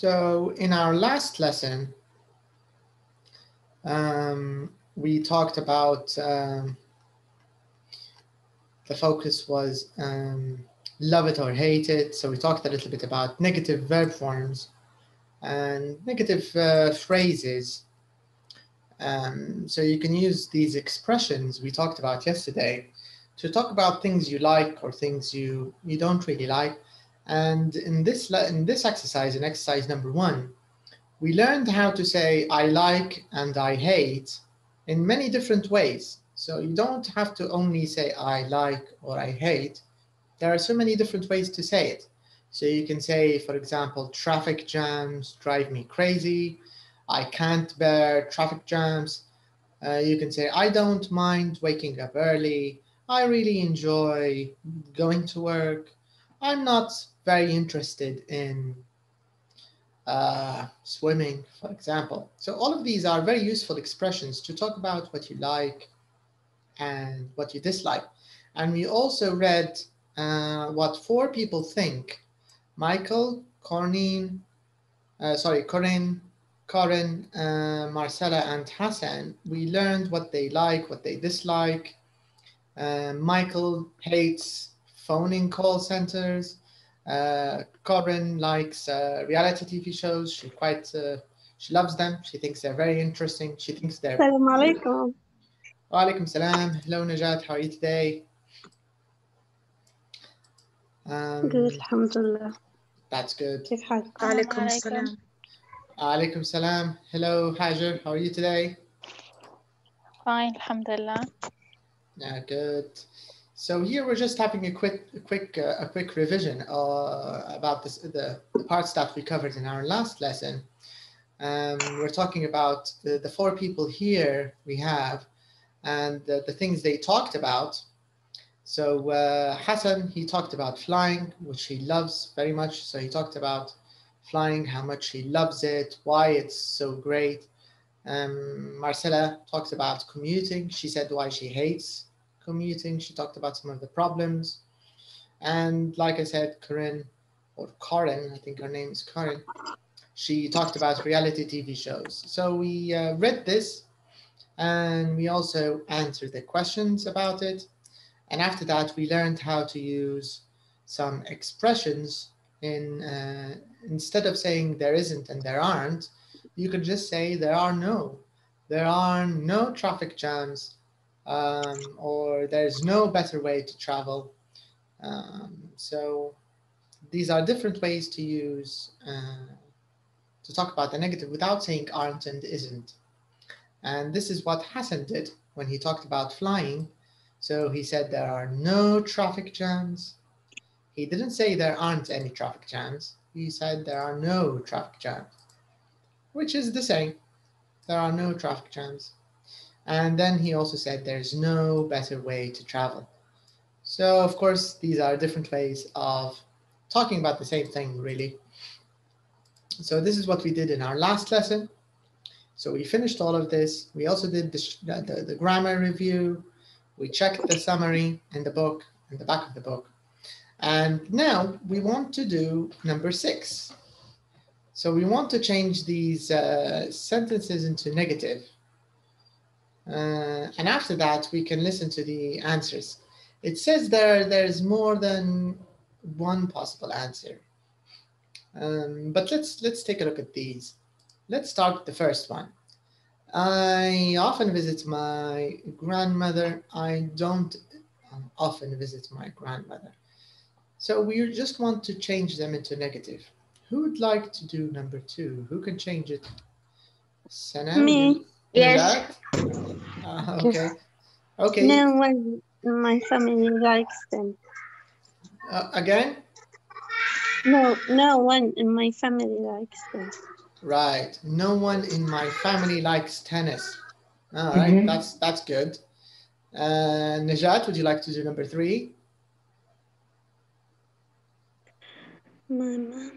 So in our last lesson, um, we talked about um, the focus was um, love it or hate it. So we talked a little bit about negative verb forms and negative uh, phrases. Um, so you can use these expressions we talked about yesterday to talk about things you like or things you, you don't really like. And in this, in this exercise, in exercise number one, we learned how to say I like and I hate in many different ways. So you don't have to only say I like or I hate. There are so many different ways to say it. So you can say, for example, traffic jams drive me crazy. I can't bear traffic jams. Uh, you can say, I don't mind waking up early. I really enjoy going to work. I'm not very interested in uh, swimming, for example. So all of these are very useful expressions to talk about what you like and what you dislike. And we also read uh, what four people think. Michael, Cornine, uh, sorry, Corinne, Corin, uh, Marcella, and Hassan. We learned what they like, what they dislike. Uh, Michael hates phoning call centers. Uh, Corin likes uh, reality TV shows. She quite uh, she loves them. She thinks they're very interesting. She thinks they're. Salam alaikum. Wa salam. Hello Najat, how are you today? Um, good, alhamdulillah. That's good. Alaikum salam. Alaikum salam. Hello Hajar, how are you today? Fine, alhamdulillah. Yeah, good. So here we're just having a quick, a quick, uh, a quick revision uh, about this, the, the parts that we covered in our last lesson. Um, we're talking about the, the four people here we have and the, the things they talked about. So uh, Hassan, he talked about flying, which he loves very much. So he talked about flying, how much he loves it, why it's so great. Um, Marcella talks about commuting. She said why she hates commuting. She talked about some of the problems. And like I said, Corinne, or Corin, I think her name is Corin, she talked about reality TV shows. So we uh, read this and we also answered the questions about it. And after that, we learned how to use some expressions in, uh, instead of saying there isn't and there aren't, you could just say there are no. There are no traffic jams um, or there's no better way to travel. Um, so these are different ways to use, uh, to talk about the negative without saying aren't and isn't. And this is what Hassan did when he talked about flying. So he said there are no traffic jams. He didn't say there aren't any traffic jams. He said there are no traffic jams, which is the same. There are no traffic jams. And then he also said there's no better way to travel. So of course, these are different ways of talking about the same thing, really. So this is what we did in our last lesson. So we finished all of this. We also did the, the, the grammar review. We checked the summary in the book, in the back of the book. And now we want to do number six. So we want to change these uh, sentences into negative. Uh, and after that, we can listen to the answers. It says there there's more than one possible answer. Um, but let's let's take a look at these. Let's start with the first one. I often visit my grandmother. I don't often visit my grandmother. So we just want to change them into negative. Who would like to do number two? Who can change it? Sana? Me. Yes. Uh, okay. Okay. No one in my family likes them. Uh, again? No, no one in my family likes them. Right. No one in my family likes tennis. All right. That's that's good. Uh, Najat, would you like to do number three? My mom.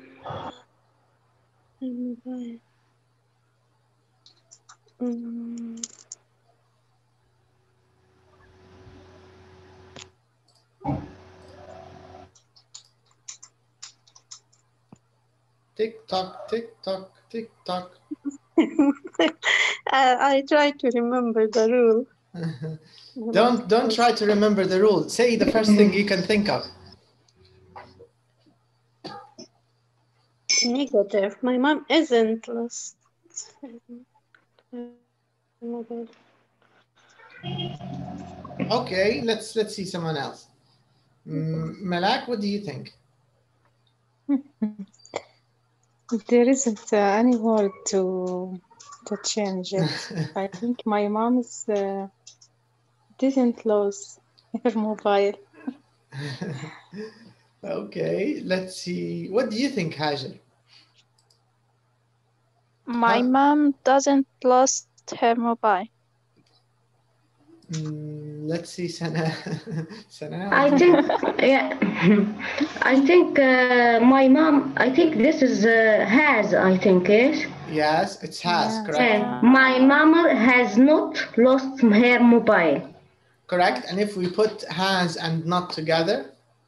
Mm. Tick tock, tick tock, tick tock. Uh, I try to remember the rule. don't don't try to remember the rule. Say the first thing you can think of. Negative. My mom isn't lost. Okay, let's let's see someone else. Mm, Malak, what do you think? There isn't uh, any word to to change it. I think my mom is uh, didn't lose her mobile. okay, let's see. What do you think, Hajar? My Huh? mom doesn't lost her mobile. Mm, let's see, Sana. Sana. I think, yeah, I think uh, my mom, I think this is uh, has, I think, yes. Yes, it's has, Yeah. correct. Yeah. My mom has not lost her mobile. Correct. And if we put has and not together,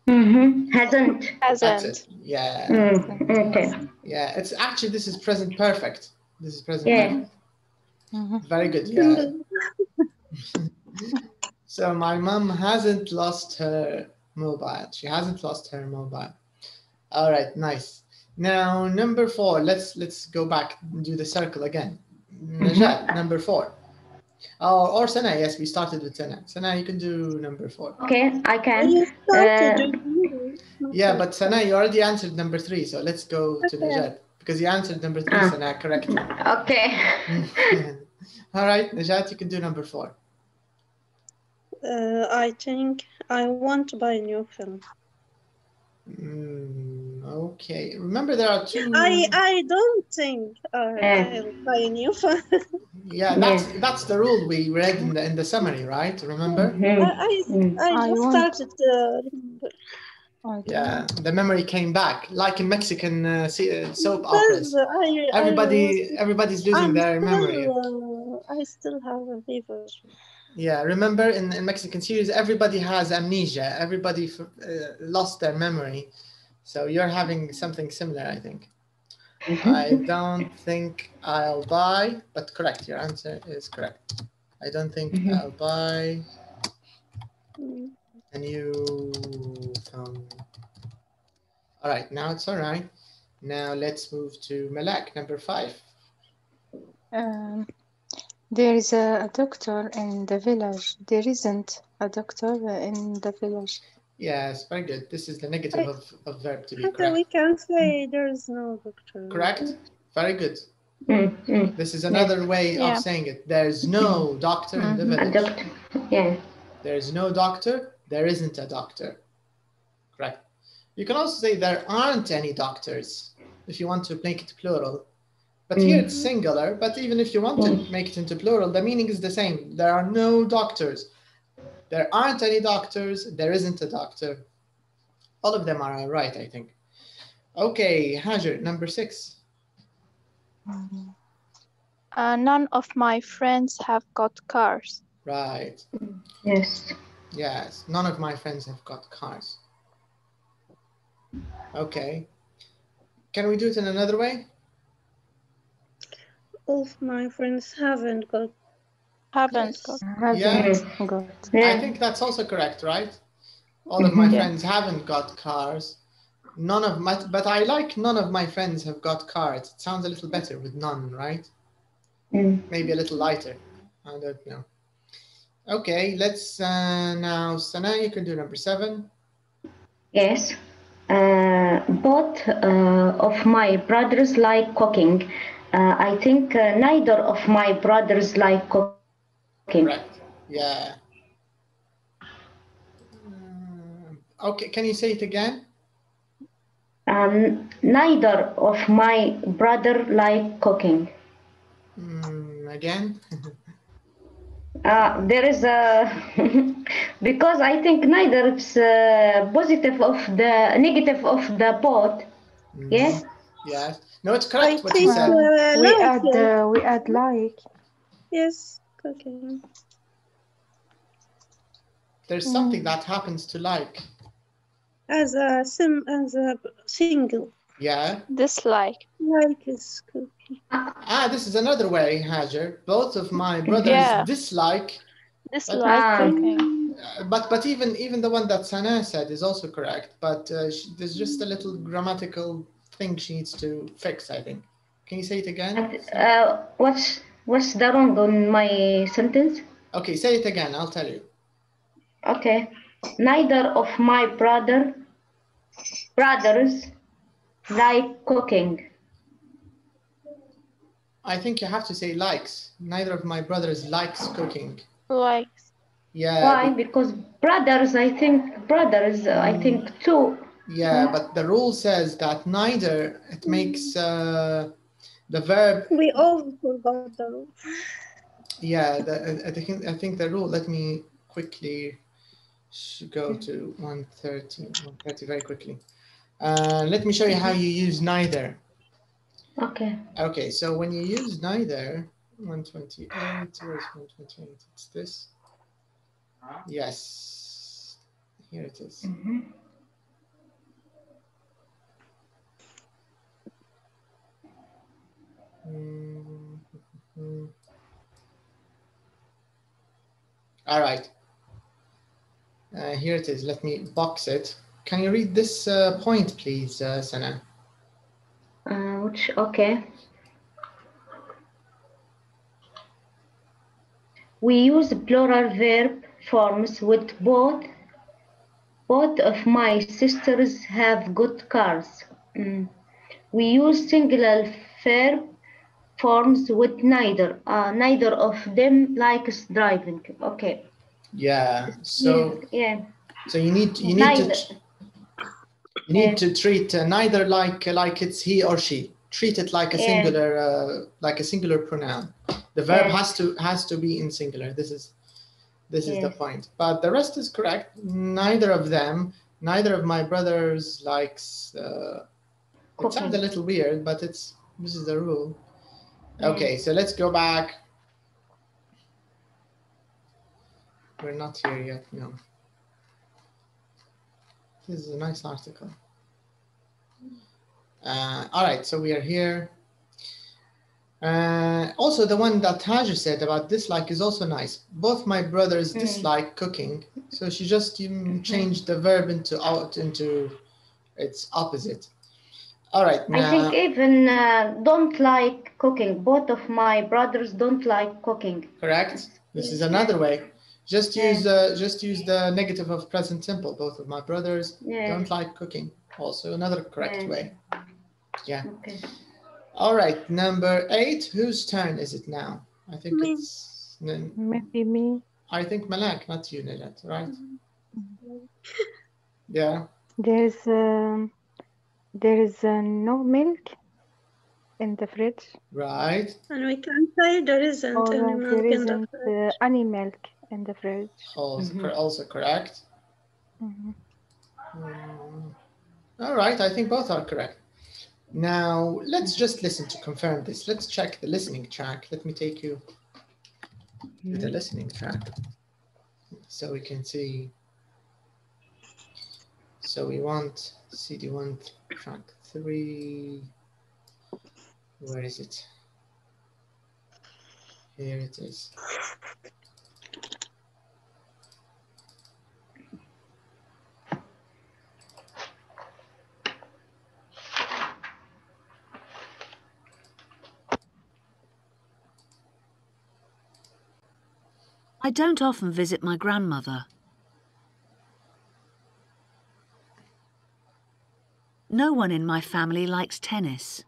Mm-hmm. Hasn't. Hasn't. it. Yeah. Mm, okay. Yeah. It's actually, this is present perfect. This is present Yeah. perfect. Mhm. Very good. Yeah. so my mom hasn't lost her mobile. She hasn't lost her mobile. All right, nice. Now number four. Let's let's go back and do the circle again. Najat, number four. Oh, or Sana. Yes, we started with Sana. Sana, you can do number four. Okay, I can. You Uh. Yeah, but Sana, you already answered number three. So let's go to Najat because you answered number three, Ah. Sana, correctly. Okay. All right, Najat, you can do number four. Uh, I think I want to buy a new film. Mm, okay. Remember, there are two. I I don't think uh, Yeah. I'll buy a new phone. Yeah, that's that's the rule we read in the in the summary, right? Remember? Mhm. I I, Mm. I I just want- started to remember. Okay. Yeah, the memory came back, like in Mexican uh, uh, soap operas. I, I Everybody, was- everybody's losing I'm their memory. still, uh, I still have a fever. Yeah, remember in, in Mexican series, everybody has amnesia. Everybody f- uh, lost their memory. So you're having something similar, I think. I don't think I'll buy, but correct. Your answer is correct. I don't think Mhm. I'll buy Mm. A new phone. All right, now it's all right. Now let's move to Malak, number five. Um, there is a, a doctor in the village. There isn't a doctor in the village. Yes, very good. This is the negative of, of verb to be Okay, we can say there's no doctor. Correct? Very good. Mm, mm. This is another way Yeah. of saying it. There's no doctor in the Mhm. A village. doctor. Yeah. There's no doctor. There isn't a doctor. Correct. You can also say there aren't any doctors if you want to make it plural. But here it's singular. But even if you want to make it into plural, the meaning is the same. There are no doctors. There aren't any doctors. There isn't a doctor. All of them are right, I think. Okay, Hajar, number six. Uh, none of my friends have got cars. Right. Yes. Yes, none of my friends have got cars. Okay. Can we do it in another way? All of my friends haven't got. Haven't Yes. got. Yeah. Haven't got. I think that's also correct, right? All of my Yeah. friends haven't got cars. None of my, but I like none of my friends have got cars. It sounds a little better with none, right? Mm. Maybe a little lighter. I don't know. Okay, let's uh, now, Sana, you can do number seven. Yes. Uh, both uh, of my brothers like cooking. Uh, I think uh, neither of my brothers like cooking. Correct. Yeah. Um, okay, can you say it again? Um, neither of my brother like cooking. Mm, again? Uh, there is a because I think neither is uh, positive of the negative of the both. Mhm. Yes. Yes. No, it's I correct what you think uh. We like add it. uh, we add like. yes, cooking. There's something that happens to like. As a sim, as a single. Yeah. Dislike. Like is cooking. Ah, this is another way, Hajar. Both of my brothers Yeah. dislike, Dislike Ah. cooking. uh, but but even even the one that Sana said is also correct. But uh, she, there's just a little grammatical thing she needs to fix. I think. Can you say it again? Uh, what's what's the wrong on my sentence? Okay, say it again. I'll tell you. Okay. Neither of my brother brothers like cooking. I think you have to say likes. Neither of my brothers likes cooking. Likes. Yeah. Why? Because brothers, I think brothers, uh, I think two. Yeah, but the rule says that neither it makes uh, the verb. We all forgot the rule. Yeah, the, I think I think the rule. Let me quickly go to 130, 130 very quickly. Uh, let me show you how you use neither. Okay. Okay, so when you use neither, 128, where's 128? It's this. Yes, here it is. Mhm. Mm, All right. Uh, here it is. Let me box it. Can you read this uh, point, please, uh, Sana? Uh, which okay. We use plural verb forms with both. Both of my sisters have good cars. Mm. We use singular verb forms with neither. Uh, neither of them likes driving. Okay. Yeah. So, yeah. so you need you need Neither. to need to treat uh, neither like like it's he or she. Treat it like a singular uh, like a singular pronoun. The verb has to has to be in singular. This is this is the point. But the rest is correct. Neither of them, neither of my brothers likes. Uh, it sounds a little weird, but it's this is the rule. Okay, so let's go back. We're not here yet. No. This is a nice article. Uh, all right, so we are here. Uh, also, the one that Hajar said about dislike is also nice. Both my brothers Mm. dislike cooking, so she just um, changed the verb into out into its opposite. All right, I think even uh, don't like cooking. Both of my brothers don't like cooking. correct. This is another way. Just Yeah. use uh, just use the negative of present simple. Both of my brothers Yeah. don't like cooking. Also, another correct Yeah. way. Yeah. Okay. All right, number eight. Whose turn is it now? I think Me. it's. N- Maybe me. I think Malak, not you, Najat, right? Yeah. There's um, there is uh, no milk in the fridge, Right. And we can say there isn't or any uh, milk there in the fridge. uh, any milk in the fridge. Also, Mhm. also correct. Mm. All right, I think both are correct. Now, let's just listen to confirm this. Let's check the listening track. Let me take you to the listening track so we can see. So we want CD1 track three. Where is it? Here it is. I don't often visit my grandmother. No one in my family likes tennis.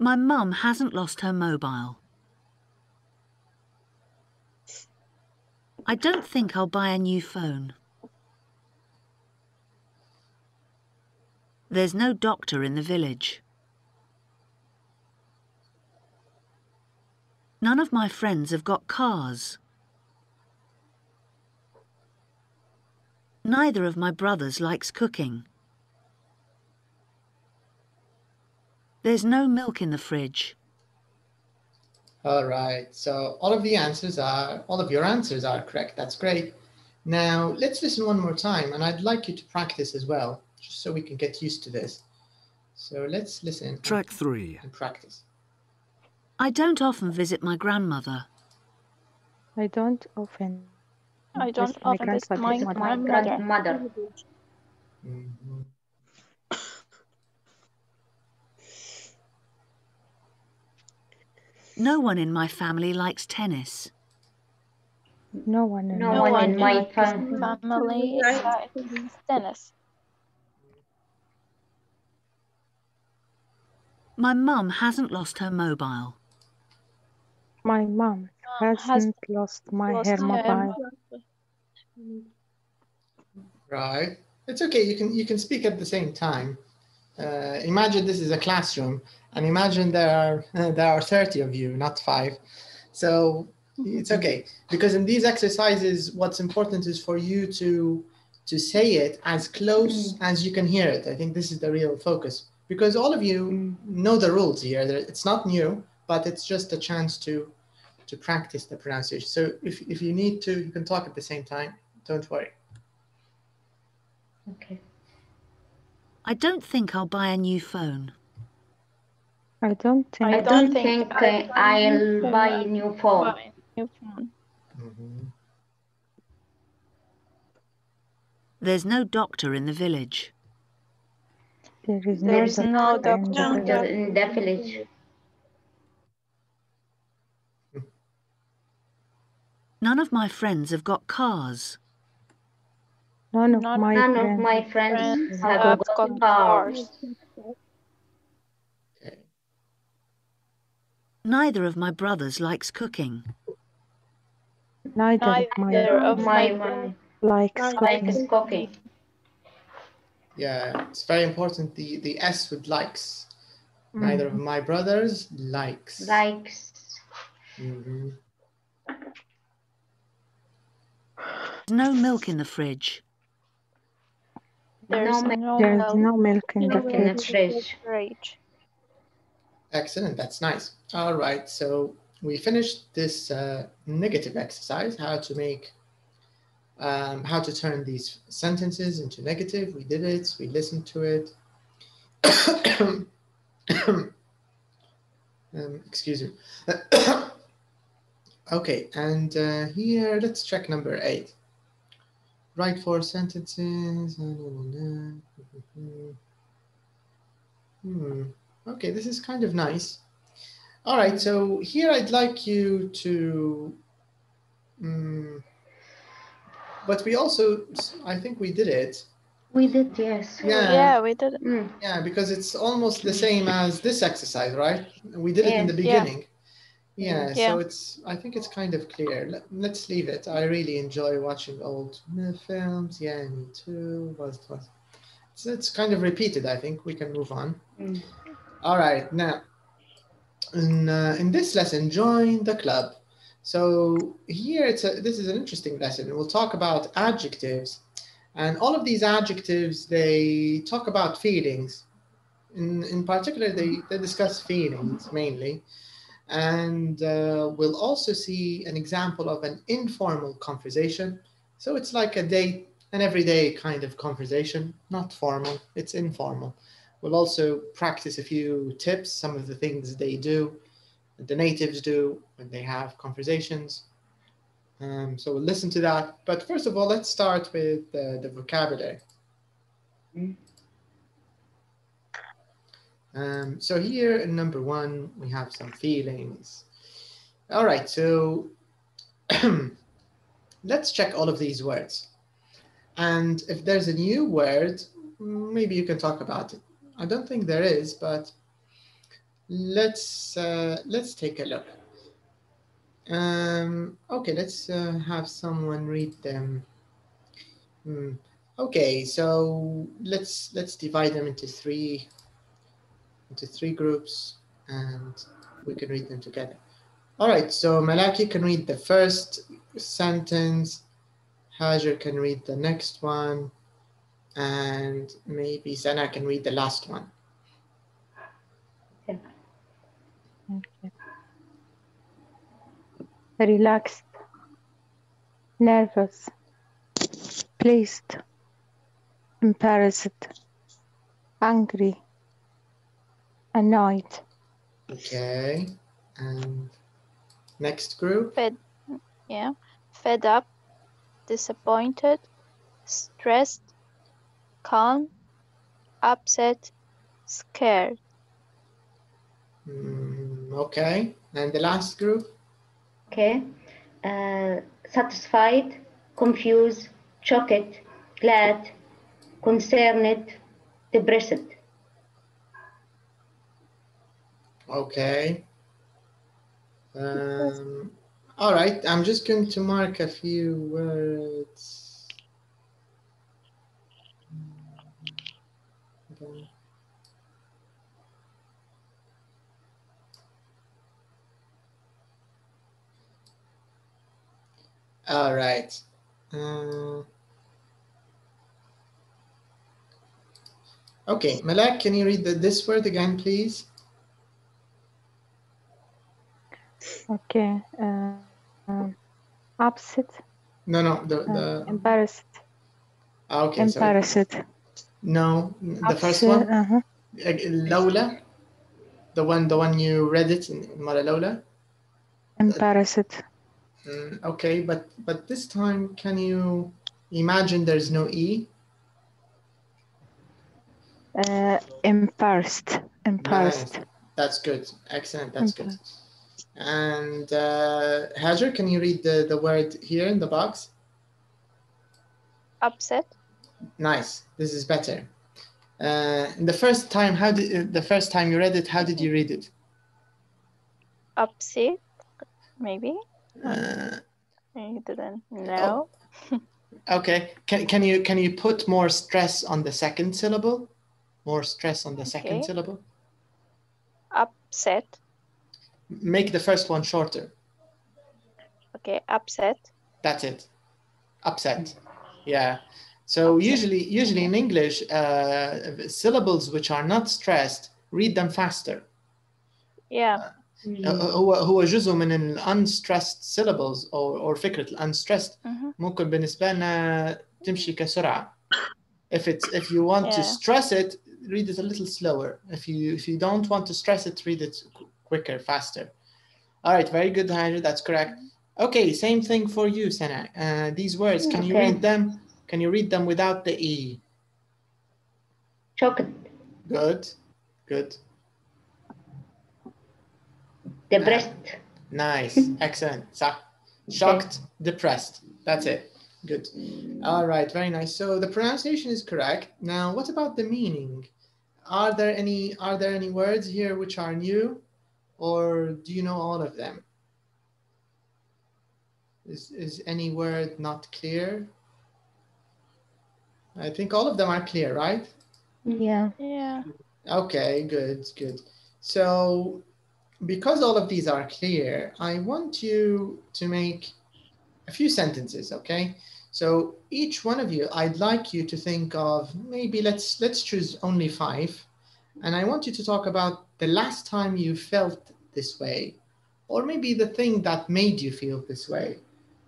My mum hasn't lost her mobile. I don't think I'll buy a new phone. There's no doctor in the village. None of my friends have got cars. Neither of my brothers likes cooking. There's no milk in the fridge. All right. So all of the answers are, all of your answers are correct. That's great. Now, let's listen one more time, and I'd like you to practice as well, just so we can get used to this. So let's listen Track 3. and practice. I don't often visit my grandmother. I don't often. I don't visit my often visit my grandmother. Grandmother. grandmother. No one in my family likes tennis. No one in No No my one one in my in family likes tennis. My mum hasn't lost her mobile. My mom Mom has hasn't lost my lost hair her mobile. Right. It's okay. You can you can speak at the same time. Uh, imagine this is a classroom, and imagine there are there are thirty of you, not five. So it's okay because in these exercises, what's important is for you to to say it as close as you can hear it. I think this is the real focus because all of you Mm. know the rules here. It's not new, but it's just a chance to to practice the pronunciation. So if if you need to, you can talk at the same time. Don't worry. Okay. I don't think I'll buy a new phone. I don't think I I don't don't think think I- I'll buy a new phone. New phone. Mhm. There's no doctor in the village. there is no is doctor no in the doctor. in the village. None of my friends have got cars. None of None- my None of friends my friends Friends have have got got cars. cars. Neither of my brothers likes cooking. neither of my Neither of My my my likes Neither cooking. cooking. Yeah, it's very important. The the S with likes. Neither of my brothers likes. Likes. Mhm. There's no milk in the fridge. There's No no There's milk no milk in the Milk in the fridge. fridge. fridge. Excellent. That's nice. All right. So we finished this uh, negative exercise. How to make, um, how to turn these sentences into negative. We did it. We listened to it. um, excuse me. okay. And uh, here, let's check number eight. Write four sentences. Hmm. Okay, this is kind of nice. All right, so here I'd like you to, um, but we also, I think we did it. We did, yes. Yeah. Yeah, we did it. Mm. Yeah, because it's almost the same as this exercise, right? We did it in the beginning. Yeah, Yeah. so it's, I think it's kind of clear. Let, let's leave it. I really enjoy watching old films. Yeah, me too. Was, was. It's, it's kind of repeated, I think. We can move on. Mm. All right, now in uh, in this lesson, join the club. So here it's a this is an interesting lesson. We'll talk about adjectives, and all of these adjectives they talk about feelings. In in particular, they they discuss feelings mainly, and uh, we'll also see an example of an informal conversation. So it's like a day, an everyday kind of conversation, not formal. It's informal. We'll also practice a few tips, some of the things they do, the natives do when they have conversations. Um, so we'll listen to that. But first of all, let's start with uh, the vocabulary. Mm. Um, so here in number one, we have some feelings. All right, so let's check all of these words. And if there's a new word, maybe you can talk about it. I don't think there is, but let's uh, let's take a look. Um, okay, let's uh, have someone read them. Hmm. Okay, so let's let's divide them into three into three groups, and we can read them together. All right, so Malaki can read the first sentence. Hajar can read the next one and maybe Sana can read the last one. Okay. Relaxed, nervous, pleased, embarrassed, angry, annoyed, Okay. And next group. Fed, yeah. Fed up, disappointed, stressed, calm, upset, scared. Mm, okay. And the last group. Okay. Uh, satisfied, confused, shocked, glad, concerned, depressed. Okay. Um, all right. I'm just going to mark a few words. All right. Uh, okay, Malak, can you read the, this word again, please? Okay, uh, um, upset, No, no, the, uh, embarrassed, ah, okay, sorry. embarrassed, No, the first one, uh-huh. uh, Lola, the one, the one you read it in Mara Lola. embarrassed, Mm, okay, but but this time, can you imagine there's no e? uh, embarrassed, embarrassed, That's good. Excellent. That's good. And uh, Hajar, can you read the, the word here in the box? Upset, Nice. This is better. Uh, the first time, how did the first time you read it? How did you read it? upset, maybe. Uh, You didn't know. okay. Can can you can you put more stress on the second syllable? More stress on the second syllable. Upset Make the first one shorter. Okay, upset. That's it. Upset. Yeah. So usually, usually in English, uh, syllables which are not stressed, read them faster. Yeah. هو هو جزء من ال unstressed syllables or or فكرة ال unstressed Mhm. ممكن بالنسبة لنا تمشي كسرعة. If it's if you want to Yeah. stress it, read it a little slower. If you if you don't want to stress it, read it qu- quicker, faster. All right, very good, Hajar. That's correct. Okay, same thing for you, Sana. Uh, these words, can you read them? Can you read them without the e? shocked, Good, good, depressed, nice, excellent. صح. Shocked, depressed. That's it. Good. All right, very nice. So the pronunciation is correct. Now, what about the meaning? Are there any are there any words here which are new, or do you know all of them? Is is any word not clear? I think all of them are clear, right? yeah, Yeah. Okay, good, good. So, because all of these are clear, I want you to make a few sentences, okay? So each one of you, I'd like you to think of maybe let's let's choose only five, and I want you to talk about the last time you felt this way, or maybe the thing that made you feel this way.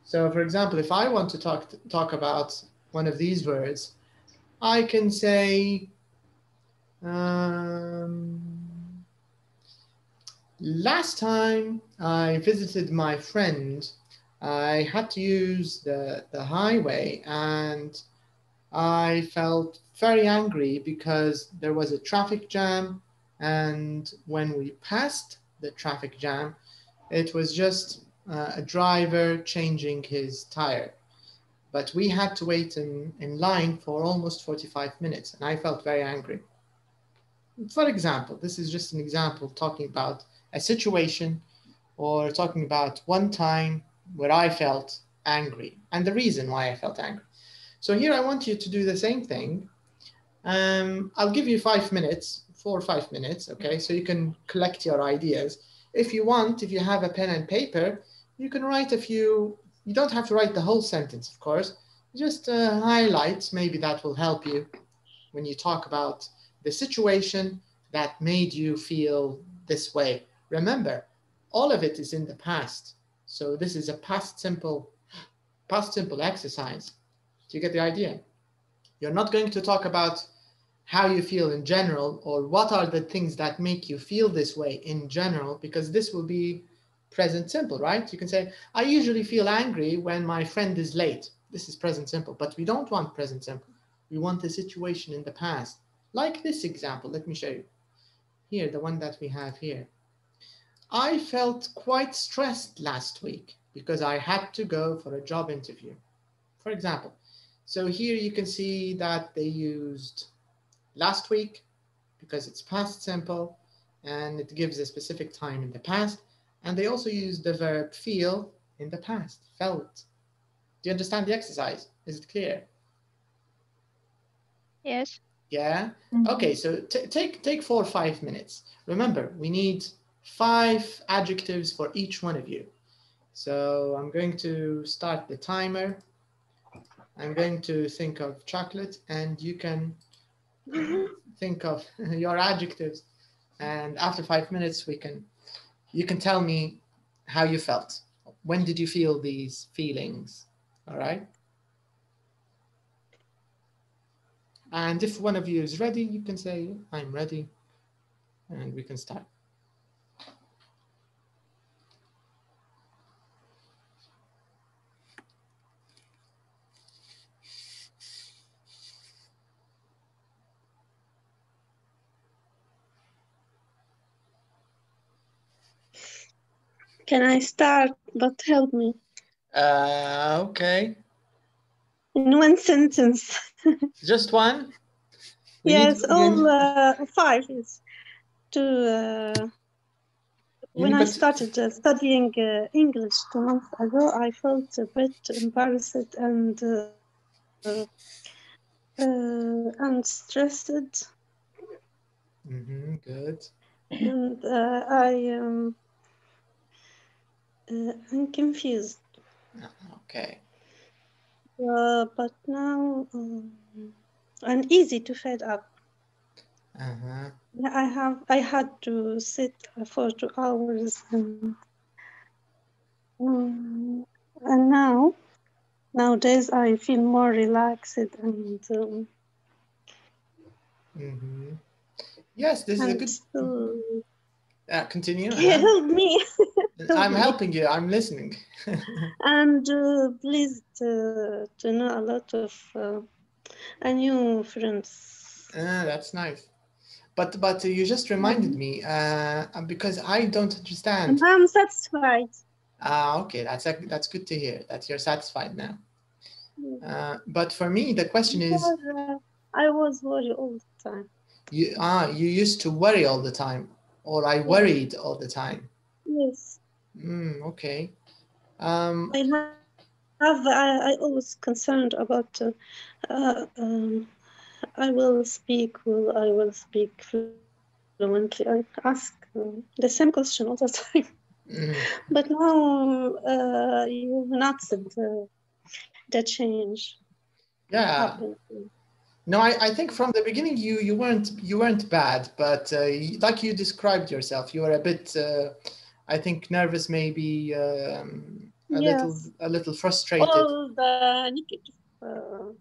So, for example, if I want to talk talk about one of these words, I can say um, last time I visited my friend, I had to use the, the highway and I felt very angry because there was a traffic jam. And when we passed the traffic jam, it was just uh, a driver changing his tire. But we had to wait in, in line for almost 45 minutes, and I felt very angry for example, this is just an example talking about a situation or talking about one time where I felt angry and the reason why I felt angry. So here I want you to do the same thing. Um, I'll give you five minutes, four or five minutes, okay? So you can collect your ideas. If you want, if you have a pen and paper, you can write a few, you don't have to write the whole sentence, of course, just uh, highlights, maybe that will help you when you talk about the situation that made you feel this way. Remember, all of it is in the past. So this is a past simple, past simple exercise. Do you get the idea? You're not going to talk about how you feel in general or what are the things that make you feel this way in general, because this will be present simple, right? You can say, I usually feel angry when my friend is late. This is present simple, but we don't want present simple. We want the situation in the past. Like this example, let me show you. Here, the one that we have here. I felt quite stressed last week because I had to go for a job interview, for example. So here you can see that they used last week because it's past simple and it gives a specific time in the past. And they also use the verb feel in the past, felt. Do you understand the exercise? Is it clear? Yes. Yeah. Mm-hmm. Okay. So take take four or five minutes. Remember, we need five adjectives for each one of you. So I'm going to start the timer. I'm going to think of chocolate, and you can think of your adjectives. And after five minutes, we can you can tell me how you felt. When did you feel these feelings? All right. And if one of you is ready, you can say, I'm ready, and we can start. Can I start? But help me. Uh, okay. In one sentence. Just one? We yes, all uh, five is to. Uh, when I started uh, studying uh, English two months ago, I felt a bit embarrassed and uh, uh, uh, and stressed, Mhm, good. and uh, I um, uh, I'm confused. Okay. Uh, but now um, I'm easy to fed up. Uh-huh. I have I had to sit for two hours and um, and now nowadays I feel more relaxed and um, hmm Yes, this is a good. so Uh, continue. uh-huh. help me I'm helping you. I'm listening. and uh, please to, to know a lot of uh, a new friends. Ah, that's nice. But but you just reminded me uh, because I don't understand. And I'm satisfied. Ah, okay, that's a, that's good to hear that you're satisfied now. Yeah. Uh, but for me, the question is, uh, I was worried all the time. you ah, you used to worry all the time, or I worried all the time. Yes. Mm, okay. Um, I ha- have I, I always concerned about uh, uh, um, I will speak will I will speak fluently I ask um, the same question all the time mm, but now uh, you announced the, the change yeah. happened. No, I, I think from the beginning you you weren't you weren't bad, but uh, like you described yourself, you were a bit, uh, I think, nervous, maybe um, a little a little frustrated, all the negative uh,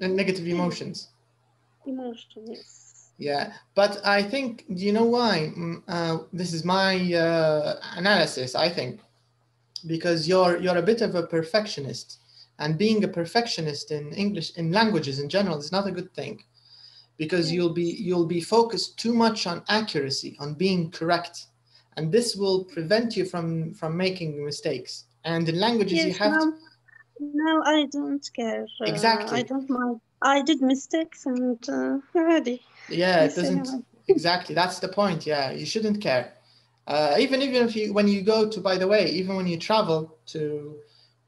negative emotions. emotions Yeah, but I think do you know why? Mm, Uh, this is my uh, analysis. I think because you're you're a bit of a perfectionist, and being a perfectionist in English in languages in general is not a good thing, because you'll be you'll be focused too much on accuracy, on being correct, and this will prevent you from from making mistakes. And in languages, you have now, to. now I don't care uh, Exactly. I don't mind I did mistakes and uh, ready Yeah, it doesn't exactly. That's the point. Yeah, you shouldn't care. Uh, even even if you when you go to, by the way, even when you travel to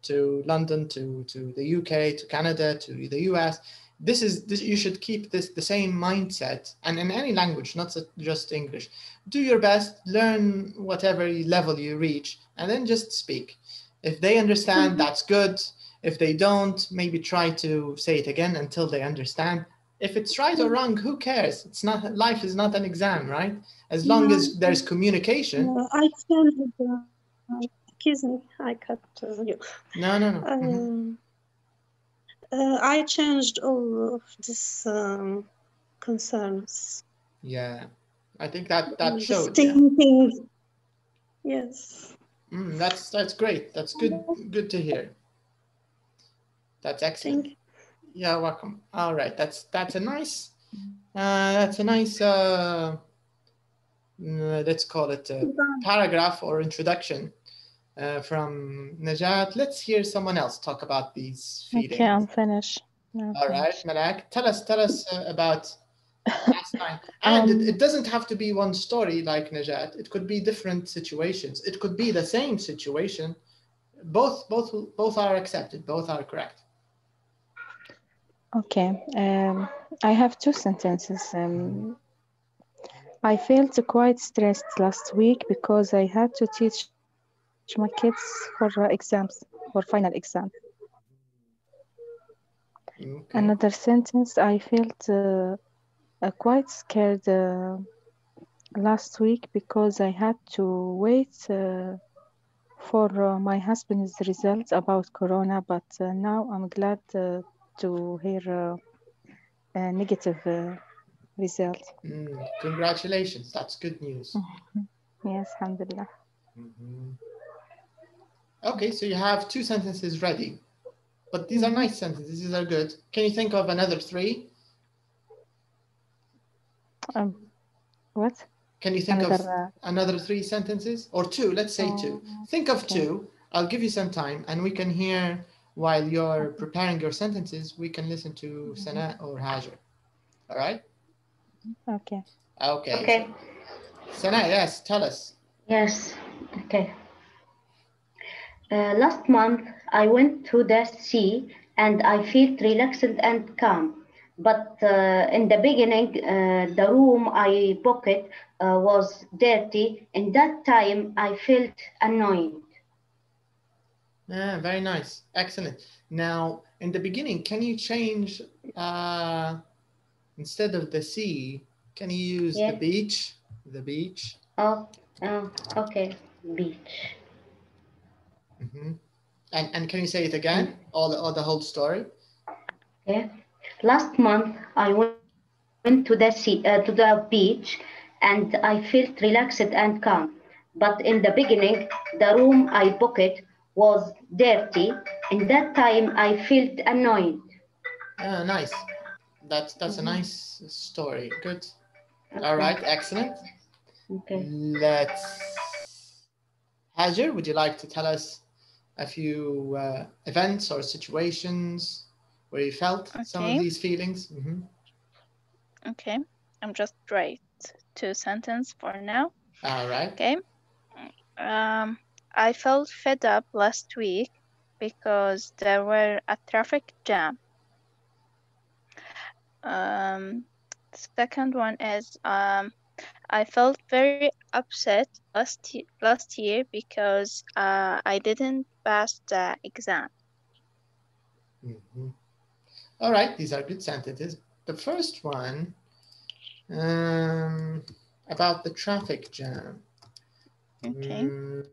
to London, to to the UK, to Canada, to the US, this is this you should keep this the same mindset, and in any language, not just English. Do your best, learn whatever level you reach, and then just speak. If they understand, Mhm. that's good. If they don't, maybe try to say it again until they understand if it's right or wrong who cares it's not life is not an exam right as long as there's communication Uh, I can, uh, excuse me, I cut uh, you. no no no Mhm. Um, uh, I changed all of these um, concerns. Yeah, I think that that Just showed. yeah. Yes. Mm, that's that's great. That's good. Good to hear. That's excellent. Thank Yeah, welcome. All right, that's that's a nice. Uh, that's a nice. Uh, mm, let's call it a paragraph or introduction uh, from Najat. Let's hear someone else talk about these feelings. Okay, I'm finished. I'm All right. Malak, tell us tell us uh, about last night. And it, Um, it doesn't have to be one story like Najat. It could be different situations. It could be the same situation. Both both both are accepted. Both are correct. Okay, um, I have two sentences. Um, I felt quite stressed last week because I had to teach my kids for uh, exams, for final exam. Okay. Another sentence, I felt uh, uh, quite scared uh, last week because I had to wait uh, for uh, my husband's results about corona, but uh, now I'm glad uh, to hear uh, a negative uh, result. Mm, congratulations. That's good news. Yes, alhamdulillah. Mhm. Okay, so you have two sentences ready, but these are nice sentences. These are good. Can you think of another three? Um, what? Can you think of Another, uh, another three sentences or two? Let's say two. Think of okay. two. I'll give you some time, and we can hear while you're preparing your sentences. We can listen to Sana or Hajar. All right. Okay. Okay. Okay. Sana, yes, tell us. Yes, okay. Uh, last month, I went to the sea and I felt relaxed and calm. But uh, in the beginning, uh, the room I booked uh, was dirty. In that time, I felt annoyed. Ah, very nice. Excellent. Now, in the beginning, can you change uh, instead of the sea? Can you use Yeah. the beach? The beach. Oh, uh, okay, beach. Hmm And and can you say it again? All the, all the whole story. Okay. Last month, I went went to the sea, uh, to the beach, and I felt relaxed and calm. But in the beginning, the room I booked was dirty. In that time, I felt annoyed. Ah, nice. That's that's a nice story. Good. All right. Excellent. Okay. Let's. Hajar, would you like to tell us a few uh, events or situations where you felt some of these feelings? hmm Okay, I'm just write two sentence for now. All right. Okay. Um, I felt fed up last week because there were a traffic jam. Um, second one is um, I felt very upset last last year because uh, I didn't pass the exam. Mhm. All right, these are good sentences. The first one um, about the traffic jam. Okay. Mm.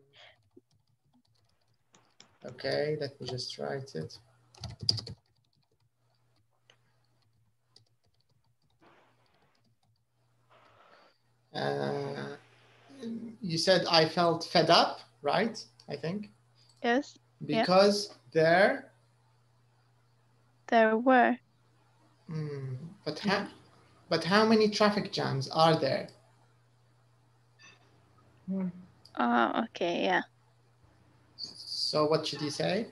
Okay, let me just write it. Uh, you said I felt fed up, right? I think Yes, Yeah. because there. there were. Mm, but how? But how many traffic jams are there? Oh, okay, yeah, So what should you say?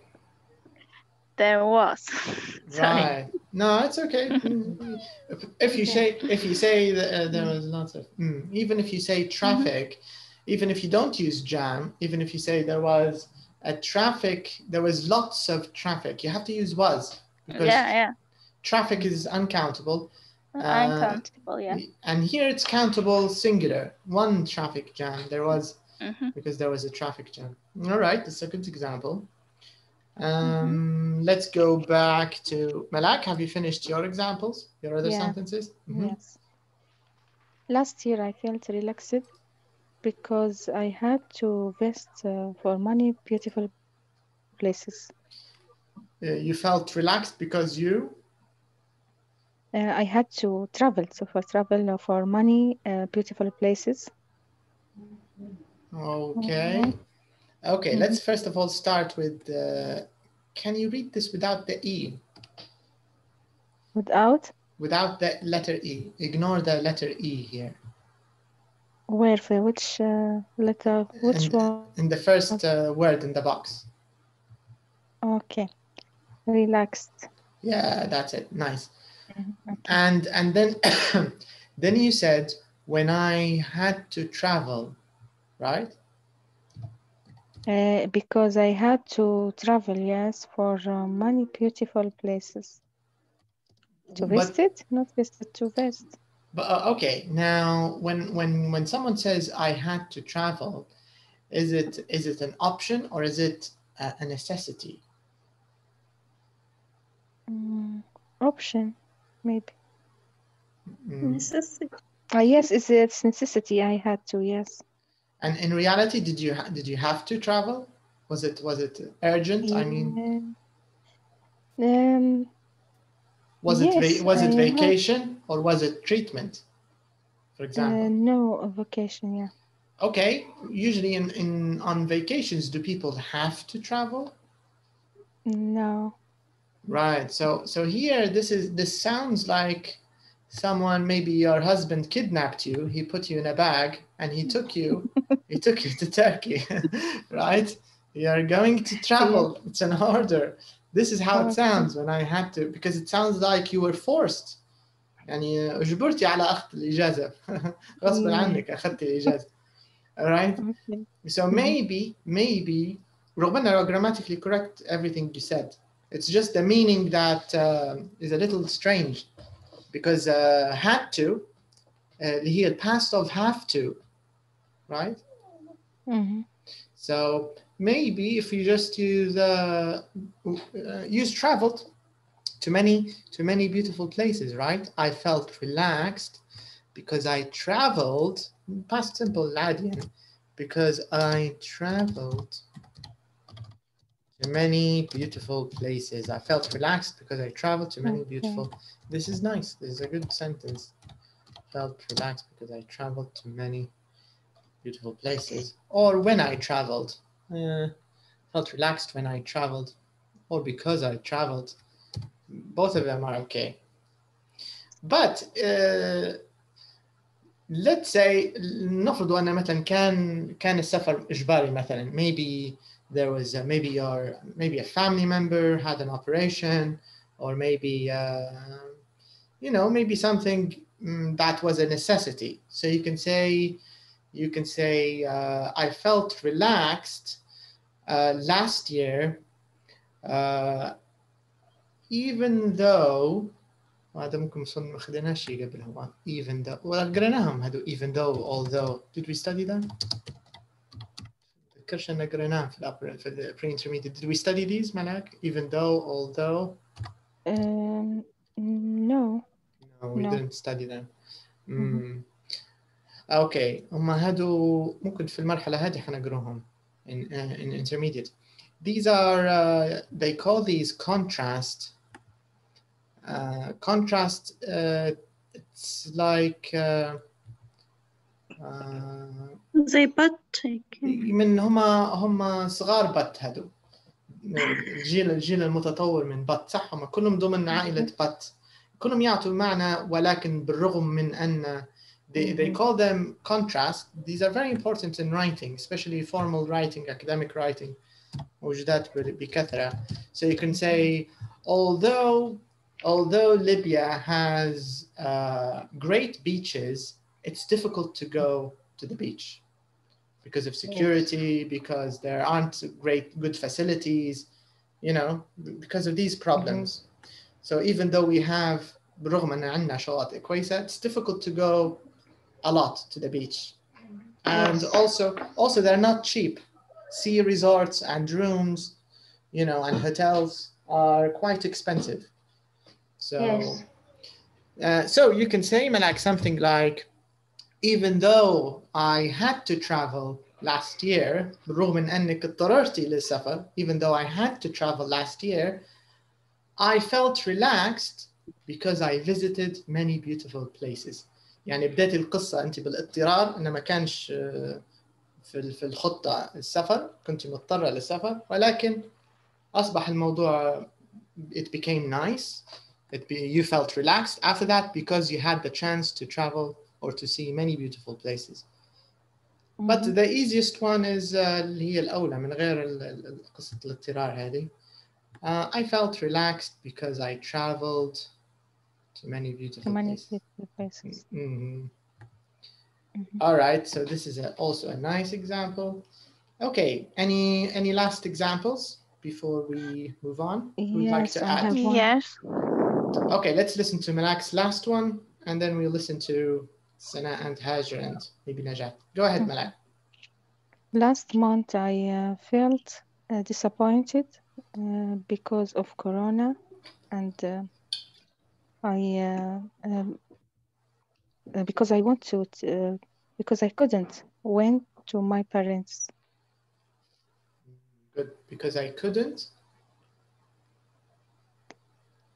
there was. Right. No, it's okay. if, if you say if you say that uh, there was lots of mm, even if you say traffic, even if you don't use jam, even if you say there was a traffic, there was lots of traffic. You have to use was because Yeah, yeah. traffic is uncountable. Uh, Uncountable, yeah. And here it's countable singular. One traffic jam. There was hmm because there was a traffic jam. All right, the second example. Mm-hmm. Um, Let's go back to Malak. Have you finished your examples, your other Yeah. sentences? Mhm. Yes. Last year I felt relaxed because I had to visit uh, for many beautiful places. uh, you felt relaxed because you Uh, I had to travel, so for travel for money, uh, beautiful places. okay Mhm. okay Mhm. let's first of all start with uh, can you read this without the e Without without the letter e ignore the letter e here where for which uh, letter? Which And- one? in the first uh, word in the box Okay, relaxed. yeah that's it nice Mhm, okay. and and then then you said when i had to travel right Uh, because I had to travel, yes, for uh, many beautiful places. To But- visit, not visit, to visit. But uh, okay, now when when when someone says I had to travel, is it is it an option or is it a, a necessity? Mm, option, maybe. Mm. Necessity. Uh, yes, it's, it's necessity. I had to, yes. And in reality, did you ha- did you have to travel? Was it was it urgent? I mean, um, was it yes, va- was it I vacation or was it treatment? For example. uh, no, a vacation, yeah. okay, usually in, in on vacations, do people have to travel? No. Right. So so here this is this sounds like someone maybe your husband kidnapped you, he put you in a bag and he took you he took you to Turkey, right? You're going to travel. It's an order. This is how it Okay. sounds when I had to because it sounds like you were forced. يعني اجبرتي على اخذ الاجازه غصبا Yeah. عنك اخذت الاجازه. All right? Okay. So maybe, maybe, رغم أنه grammatically correct everything you said. It's just the meaning that uh, is a little strange because uh, had to, uh, اللي هي the past of have to, right? Mhm. So maybe if you just use uh, uh, use traveled to many to many beautiful places, right? I felt relaxed because I traveled past simple Ladian because I traveled to many beautiful places. I felt relaxed because I traveled to many Okay. beautiful. This is nice. This is a good sentence. Felt relaxed because I traveled to many beautiful places. Or when I traveled Uh, felt relaxed when I traveled. Or because I traveled. Both of them are okay. But uh, let's say نفرض أن مثلا كان كان السفر إجباري مثلا maybe there was a, maybe your maybe a family member had an operation or maybe uh, you know maybe something mm, that was a necessity so you can say you can say uh, I felt relaxed uh, last year uh, even though هذا ممكن وصلنا ما خدناش شيء قبل هو even though ولا قريناهم هذو even though although did we study them؟ تذكرش ان قريناهم في الأبر في ال pre intermediate did we study these ملاك even though although Um, no. no we No. didn't study them mm. أوكي. هم هادو ممكن في المرحلة هذه حنقروهم in, uh, in intermediate. These are uh, they call these contrast. uh, contrast uh, it's like uh, uh, زي بط من هم هم صغار بط هادو. الجيل الجيل المتطور من بط صح؟ هم كلهم ضمن عائلة بط كلهم يعطوا معنى ولكن بالرغم من أن they, they call them contrast these are very important in writing especially formal writing academic writing موجودات بكثرة so you can say although although Libya has uh, great beaches it's difficult to go to the beach because of security, because there aren't great good facilities, you know, because of these problems. So even though we have برغم أن عندنا شواطئ كويسة, it's difficult to go a lot to the beach. And also, also they're not cheap. Sea resorts and rooms, you know, and hotels are quite expensive. So, yes. uh, so you can say, Malak, something like, even though I had to travel last year, even though I had to travel last year, I felt relaxed because I visited many beautiful places. يعني بديت القصة أنت بالاضطرار إنه ما كانش آه، في في الخطة السفر كنت مضطرة للسفر ولكن أصبح الموضوع it became nice it be, you felt relaxed after that because you had the chance to travel or to see many beautiful places but Mhm. the easiest one is uh, اللي هي الأولى من غير قصة الاضطرار هذه uh, I felt relaxed because I traveled to many beautiful to many places beautiful places. Mhm. Mhm. All right, so this is a, also a nice example. Okay, any any last examples before we move on? Who'd like to I add? have one. Yes. Okay, let's listen to Malak's last one, and then we'll listen to Sana and Hajar and maybe Najat. Go ahead, Mm. Malak. Last month, I uh, felt uh, disappointed uh, because of Corona, and uh, I uh, um, uh, because I want to uh, because I couldn't went to my parents. Good, because I couldn't.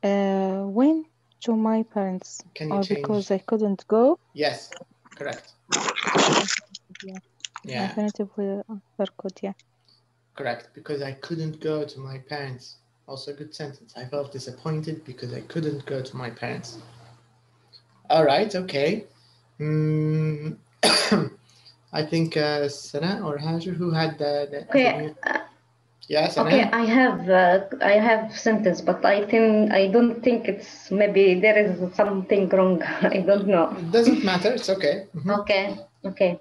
Uh, went to my parents, Can you or change? because I couldn't go. Yes, correct. Yeah. Yeah, Alternatively, could yeah. correct. Because I couldn't go to my parents. Also a good sentence. I felt disappointed because I couldn't go to my parents. All right, okay. Mm, I think uh, Sana or Hajar, who had the, the Okay, uh, yeah, okay. I have uh, I have sentence, but I think I don't think it's maybe there is something wrong. I don't know. It doesn't matter. It's okay. Mhm. Okay, okay.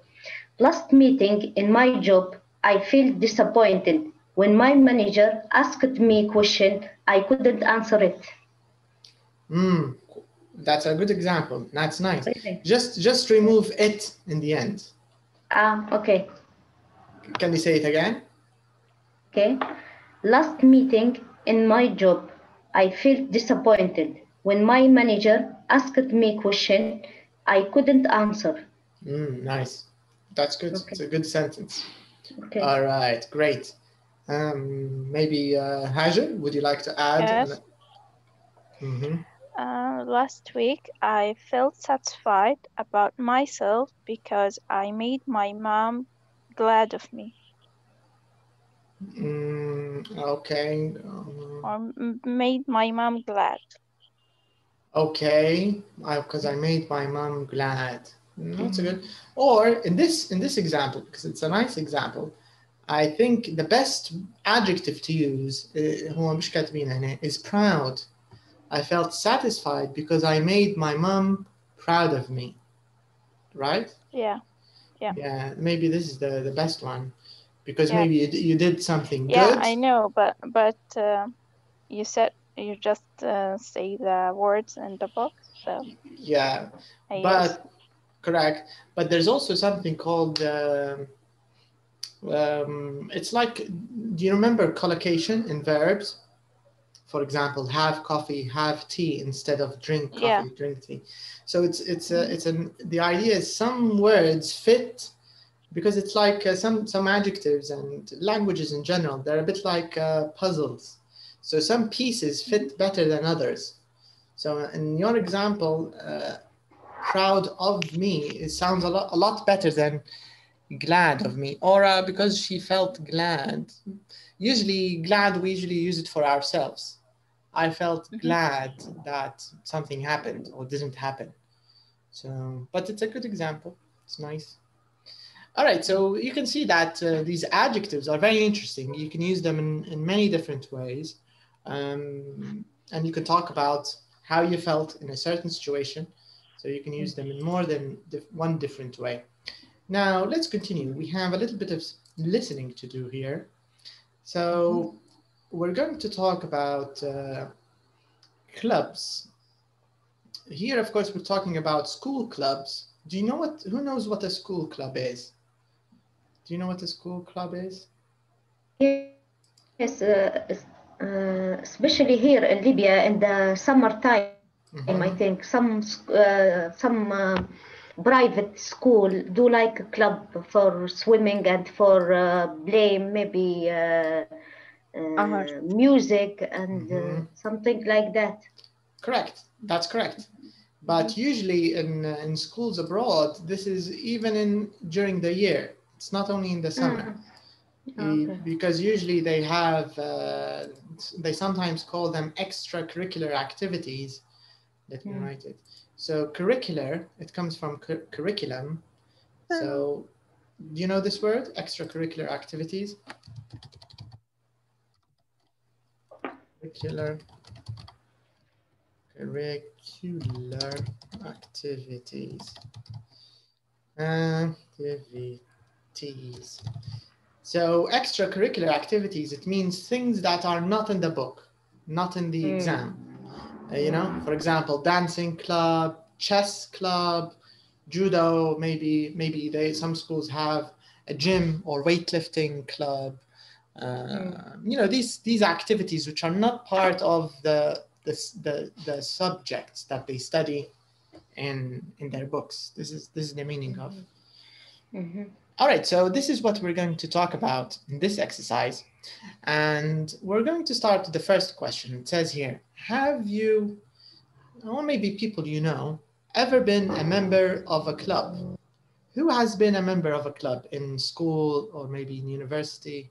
Last meeting in my job, I feel disappointed when my manager asked me a question. I couldn't answer it. Mm, that's a good example. That's nice. Really? Just just remove it in the end. Ah, okay, Can you say it again? okay. Last meeting in my job, I felt disappointed when my manager asked me a question. I couldn't answer. Mm, nice. That's good. Okay. It's a good sentence. Okay. All right, great. Um, maybe uh, Hajar, would you like to add? Yes. hmm Uh, last week, I felt satisfied about myself because I made my mom glad of me, Mm, okay. um, or m- made my mom glad. okay. Because I made my mom glad. Mm, That's a good. Or in this in this example, because it's a nice example, I think the best adjective to use uh, هو مش كاتبينه هنا is proud. I felt satisfied because I made my mom proud of me. Right? Yeah, Yeah, maybe this is the, the best one because Yeah. maybe you, d- you did something yeah, good. I know, but but uh, you said you just uh, say the words in the book, so Yeah, I use. but correct. But there's also something called um um, it's like do you remember collocation in verbs? For example, have coffee, have tea instead of drink coffee, Yeah. drink tea. So it's it's a, it's an the idea is some words fit because it's like uh, some some adjectives and languages in general they're a bit like uh, puzzles. So some pieces fit better than others. So in your example, uh, proud of me, it sounds a lot, a lot better than glad of me. Or uh, because she felt glad. Usually, glad, we usually use it for ourselves. I felt Mhm. glad that something happened or didn't happen. So, but it's a good example. It's nice. All right, so you can see that uh, these adjectives are very interesting. You can use them in, in many different ways. Um, and you can talk about how you felt in a certain situation. So you can use them in more than dif- one different way. Now, let's continue. We have a little bit of listening to do here. So we're going to talk about uh, clubs. Here, of course, we're talking about school clubs. Do you know what, who knows what a school club is? Do you know what a school club is? Yes, uh, uh, especially here in Libya in the summertime. I Mhm. think some uh, some uh, private school do like a club for swimming and for uh, play maybe uh, uh, music and uh, Mhm. something like that. Correct. That's correct. But usually in uh, in schools abroad, this is even in during the year. It's not only in the summer. E- Okay. Because usually they have, uh, they sometimes call them extracurricular activities. Let me Mm. write it. So curricular, it comes from cur- curriculum. So, do you know this word, extracurricular activities? Curricular, curricular activities. Activities. So extracurricular activities, it means things that are not in the book, not in the Mm. exam. Uh, you know, for example, dancing club, chess club, judo, maybe maybe they some schools have a gym or weightlifting club. Uh, You know, these these activities which are not part of the the, the the subjects that they study in in their books. This is this is the meaning of. Mhm. All right, so this is what we're going to talk about in this exercise. And we're going to start with the first question. It says here Have you, or maybe people you know, ever been a member of a club? Who has been a member of a club in school or maybe in university?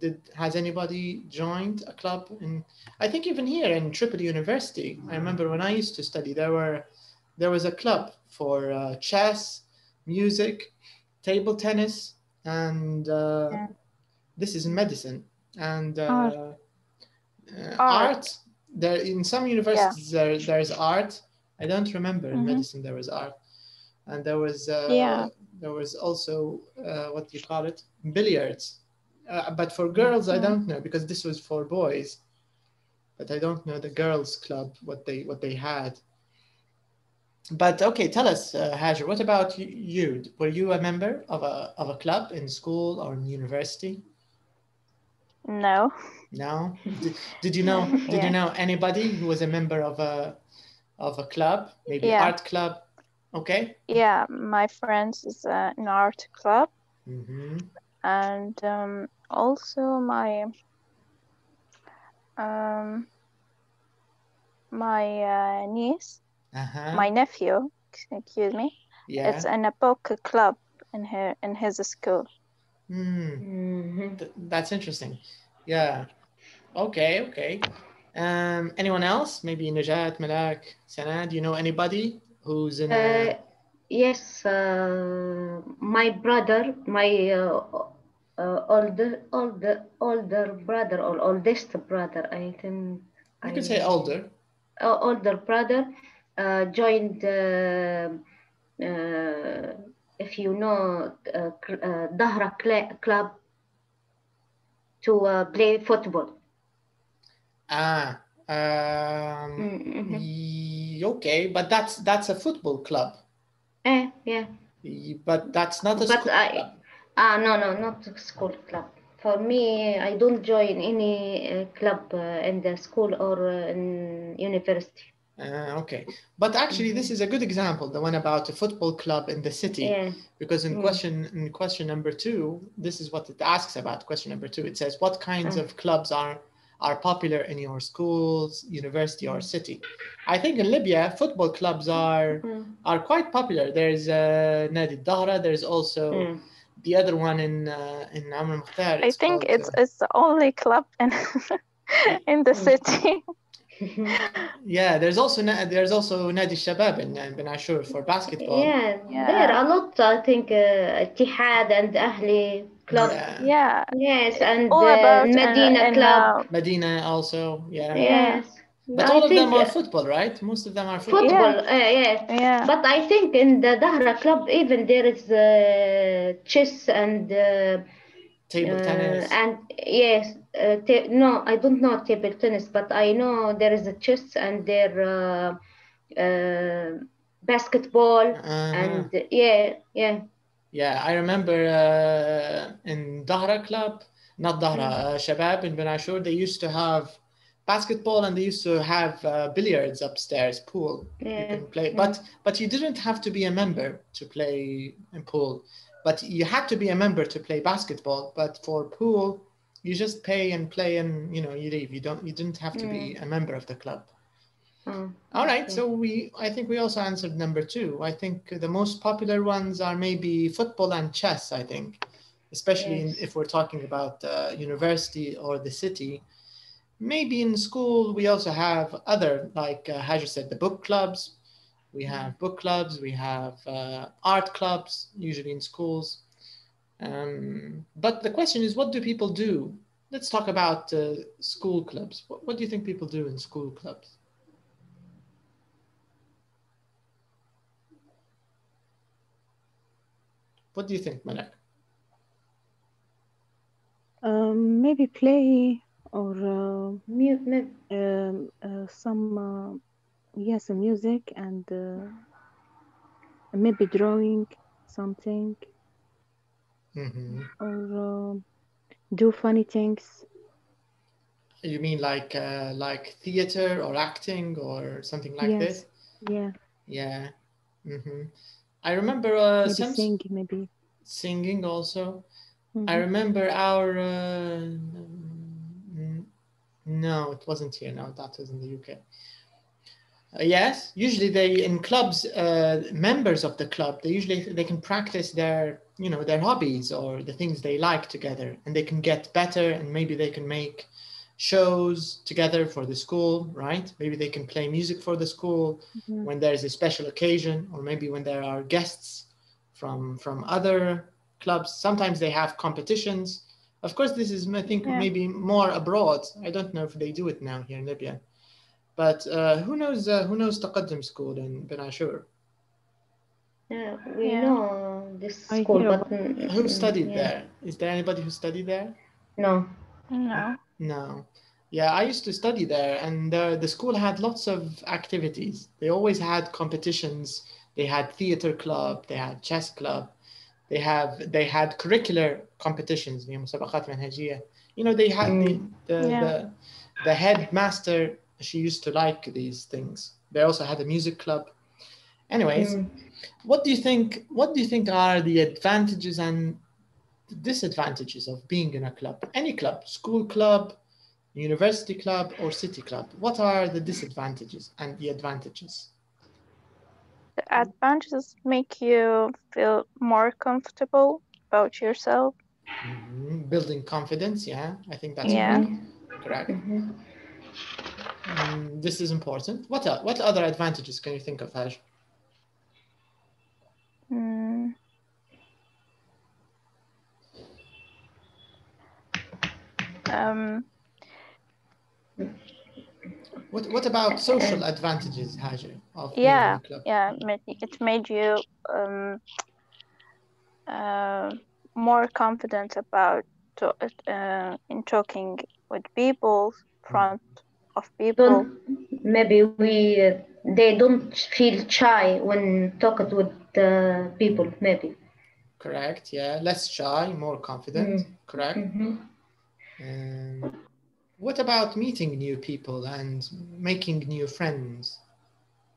Did, has anybody joined a club? In, I think even here in Tripoli University, I remember when I used to study, there were there was a club for uh, chess, music, table tennis, and uh, Yeah. this is medicine and uh, Art. uh, Art. art. There in some universities there there's art. I don't remember in Mhm. medicine there was art, and there was uh, Yeah. there was also uh, what do you call it billiards. Uh, but for girls, I Mhm. don't know because this was for boys. But I don't know the girls' club what they what they had. But okay, tell us, uh, Hajar, what about you? Were you a member of a of a club in school or in university? No. No. Did, did you know? Did Yeah. you know anybody who was a member of a of a club, maybe Yeah. art club? Okay. Yeah, my friends is uh, an art club, hmm and um, also my um my uh, niece, Uh-huh. my nephew, excuse me, yeah. it's in a book club in her in his school. Hmm. Mhm. Th- that's interesting. Yeah. Okay. Okay. Um. Anyone else? Maybe Najat, Malak, Sana. Do you know anybody who's in a? Uh, yes, uh, my brother, my uh, uh, older, older, older brother or oldest brother, I think. You I- could say older. uh, older brother joined, uh, uh, if you know, uh, uh, Dahra cl- club to uh, play football. Ah. Um. Mhm. okay, but that's that's a football club. Eh, yeah. But that's not a But school I- club. Ah, no, no, not the school club. For me, I don't join any uh, club uh, in the school or uh, in university. Uh, okay, but actually, this is a good example, the one about a football club in the city. Yeah. Because in Mm. question in question number two, this is what it asks about. Question number two, it says, "What kinds Mm. of clubs are are popular in your schools, university, or city?" I think in Libya, football clubs are Mm. are quite popular. There's uh, Nadi Dahra. There's also Mm. the other one in uh, in Amr Mukhtar. I think called, it's uh, it's the only club in in the city. yeah. There's also Na- there's also Nadi Shabab in uh, Ben Ashur for basketball. yeah, Yeah. there are a lot. I think uh, Ittihad and Ahli club. Yeah. Yeah, Yes, and uh, Medina in, club. uh, Medina also. Yeah. Yes, But I all of them are uh, football, right? Most of them are football. football. Uh, yes, yeah. but I think in the Dahra club even there is uh, chess and. Uh, Table Uh, tennis. and yes, uh, no, I don't know table tennis, but I know there is a chess and there uh, uh, basketball Uh-huh. and yeah, yeah, Yeah, I remember uh, in Dahra Club, not Dahra, uh, Shabab in Ben Ashur, they used to have basketball and they used to have uh, billiards upstairs, pool. You can play, but but you didn't have to be a member to play in pool. But you had to be a member to play basketball. But for pool, you just pay and play and you know you leave. You don't you didn't have to be a member of the club. Oh, All right, okay. so we I think we also answered number two. I think the most popular ones are maybe football and chess. I think, especially in, if we're talking about uh, university or the city. Maybe in school we also have other like uh, Hajar said, the book clubs. We have book clubs. We have uh, art clubs, usually in schools. Um, but the question is, what do people do? Let's talk about uh, school clubs. What, what do you think people do in school clubs? What do you think, Malak? Um, maybe play or uh, Mu- mu- um, uh, some uh, yes, music and uh, maybe drawing something Mhm. or um do funny things. You mean like uh, like theater or acting or something like Yes. this? Yeah, Yeah. hmm I remember uh, maybe some sing, maybe. singing also. I Mhm. remember our. Uh, no, it wasn't here. No, that was in the UK. Uh, yes, usually they in clubs, uh, members of the club, they usually they can practice their you know their hobbies or the things they like together, and they can get better, and maybe they can make shows together for the school, right? Maybe they can play music for the school Mhm. when there's a special occasion, or maybe when there are guests from from other clubs. Sometimes they have competitions. Of course, this is I think Yeah. maybe more abroad. I don't know if they do it now here in Libya, but uh, who knows? Uh, who knows Taqaddum School in Ben Ashur? Yeah, we yeah. know this school, but who mm, studied yeah. there? Is there anybody who studied there? No. No. No. Yeah, I used to study there, and uh, the school had lots of activities. They always had competitions. They had theater club. They had chess club. They have they had curricular competitions. You know, they had the mm. the, yeah. the, the headmaster. She used to like these things. They also had a music club. Anyways. Mm what do you think? What do you think are the advantages and disadvantages of being in a club? Any club, school club, university club, or city club. What are the disadvantages and the advantages? The advantages make you feel more comfortable about yourself. Mhm. Building confidence. Yeah, I think that's Yeah. correct. Mhm. Mm, this is important. What what other advantages can you think of, Haj? Um, What what about social advantages, Haj, of yeah, in a club? yeah, it made you um, uh, more confident about to, uh, in talking with people, front of people. Don't maybe we uh, they don't feel shy when talking with uh, people. Maybe. Correct. Yeah, less shy, more confident. Correct. Mhm. Um, what about meeting new people and making new friends?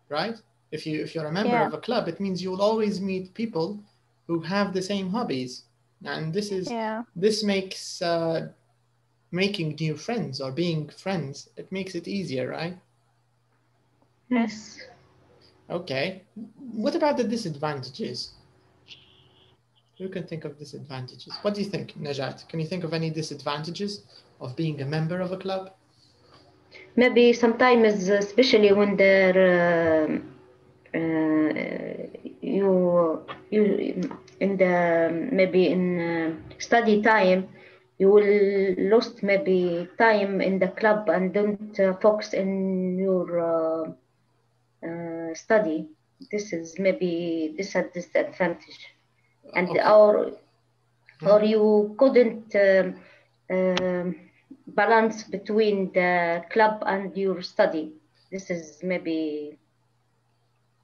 Right? If you if you're a member Yeah. of a club, it means you'll always meet people who have the same hobbies, and this is Yeah, this makes uh, making new friends or being friends. It makes it easier, right? Yes. Okay. What about the disadvantages? Who can think of disadvantages? What do you think, Najat? Can you think of any disadvantages of being a member of a club? Maybe sometimes, especially when they're um, uh, you you in the maybe in uh, study time, you will lost maybe time in the club and don't uh, focus in your uh, uh, study. This is maybe this a disadvantage, and Okay. or or you couldn't um, um, balance between the club and your study. This is maybe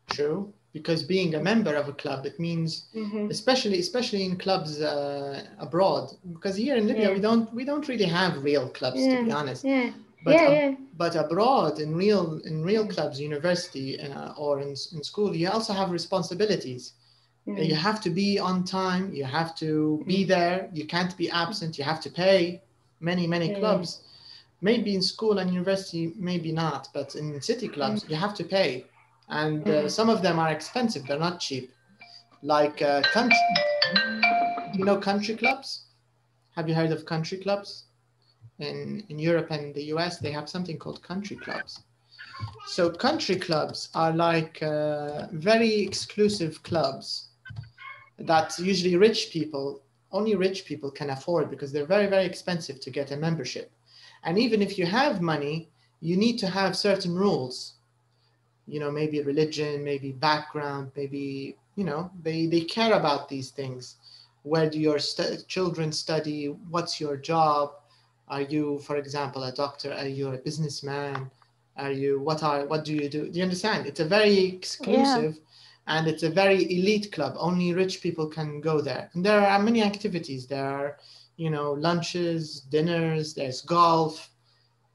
True, because being a member of a club, it means especially especially in clubs uh, abroad. Because here in Libya, Yeah. we don't we don't really have real clubs, to be honest. yeah But yeah ab- yeah but abroad in real in real Mm. clubs university uh, or in, in school you also have responsibilities you Mm. have to be on time you have to be Mm. there you can't be absent you have to pay many many clubs. Maybe in school and university, maybe not, but in city clubs you have to pay, and uh, Mm. some of them are expensive. They're not cheap. Like uh, country, you know country clubs. Have you heard of country clubs? In in Europe and the US, they have something called country clubs. So country clubs are like uh, very exclusive clubs that usually rich people, only rich people can afford because they're very, very expensive to get a membership. And even if you have money, you need to have certain rules. You know, maybe religion, maybe background, maybe, you know, they, they care about these things. Where do your stu- children study? What's your job? Are you, for example, a doctor? Are you a businessman? Are you, what are, what do you do? Do you understand? It's a very exclusive and it's a very elite club. Only rich people can go there. And there are many activities. There are, you know, lunches, dinners, there's golf.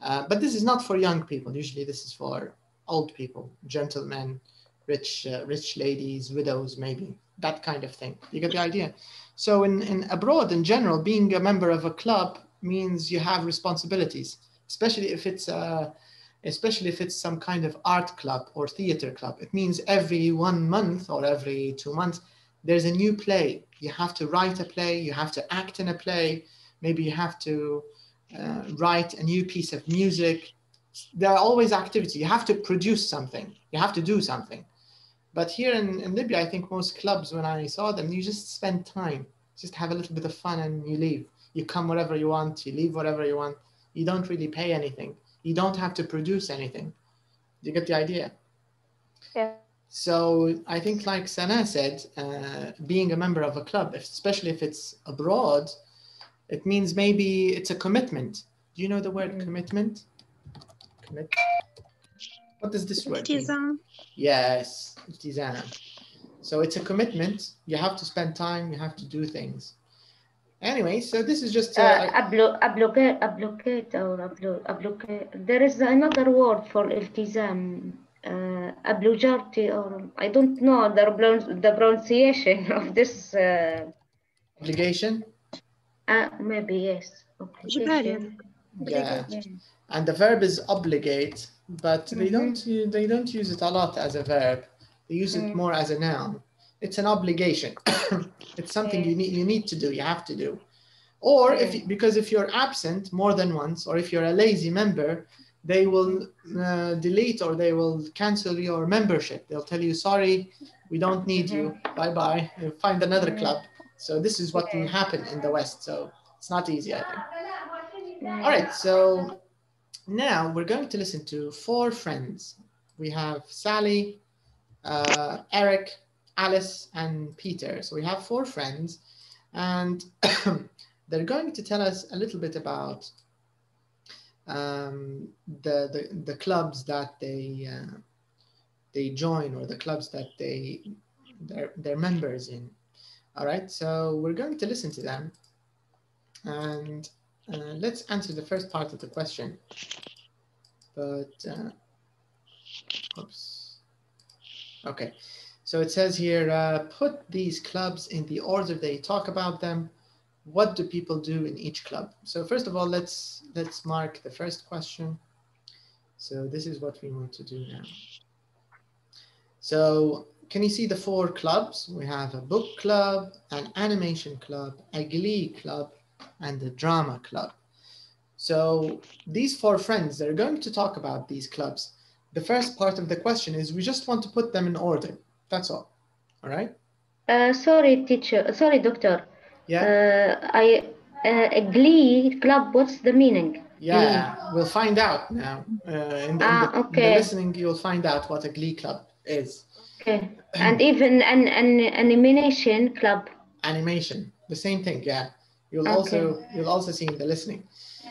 Uh, but this is not for young people. Usually this is for old people, gentlemen, rich, uh, rich ladies, widows, maybe that kind of thing. You get the idea. So in, in abroad in general, being a member of a club means you have responsibilities, especially if it's a, especially if it's some kind of art club or theater club. It means every one month or every two months, there's a new play. You have to write a play, you have to act in a play, maybe you have to uh, write a new piece of music. There are always activities. You have to produce something, you have to do something. But here in, in Libya, I think most clubs, when I saw them, you just spend time, just have a little bit of fun and you leave. You come wherever you want, you leave wherever you want. You don't really pay anything you don't have to produce anything. You get the idea. Yeah. So I think, like Sana said, uh, being a member of a club, especially if it's abroad, it means maybe it's a commitment. Do you know the word mm. commitment? Commit. What does this word mean? Yes, it is. So it's a commitment. You have to spend time. You have to do things. Anyway, so this is just uh, a block, a blockade, blockade, or a, blo a blockade. There is another word for iltizam, uh, a blujati, or I don't know the, the pronunciation of this. Uh, Obligation. Uh, maybe yes. Yeah. And the verb is obligate, but mm -hmm. they mm-hmm. don't they don't use it a lot as a verb. They use it mm more as a noun it's an obligation. It's something you need you need to do you have to do. Or if because if you're absent more than once or if you're a lazy member they will uh, delete or they will cancel your membership. They'll tell you sorry we don't need you. Bye bye find another Mhm. club. So this is what will Yeah. happen in the west so it's not easy i think all right, so now we're going to listen to four friends. We have Sally, uh, Eric, Alice, and Peter. So we have four friends, and they're going to tell us a little bit about um, the, the the clubs that they uh, they join or the clubs that they they're, they're members in. All right, so we're going to listen to them, and uh, let's answer the first part of the question. But, uh, oops. Okay, so it says here, uh, put these clubs in the order they talk about them. What do people do in each club? So first of all, let's let's mark the first question. So this is what we want to do now. So can you see the four clubs? We have a book club, an animation club, a glee club, and the drama club. So these four friends, they're going to talk about these clubs. The first part of the question is we just want to put them in order. That's all. All right? Uh, sorry, teacher. Sorry, doctor. Yeah. Uh, I uh, a glee club. What's the meaning? Yeah, we'll find out now. Uh, in, the, in Ah, the- in the okay. listening, you'll find out what a glee club is. Okay. And even an, an animation club. Animation, the same thing. Yeah, you'll Okay. also you'll also see in the listening.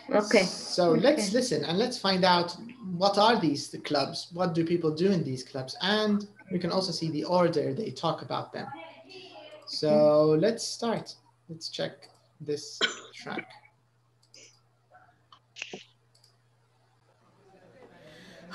Okay. So let's listen and let's find out what are these the clubs? What do people do in these clubs? And we can also see the order they talk about them. So hmm. let's start. Let's check this track.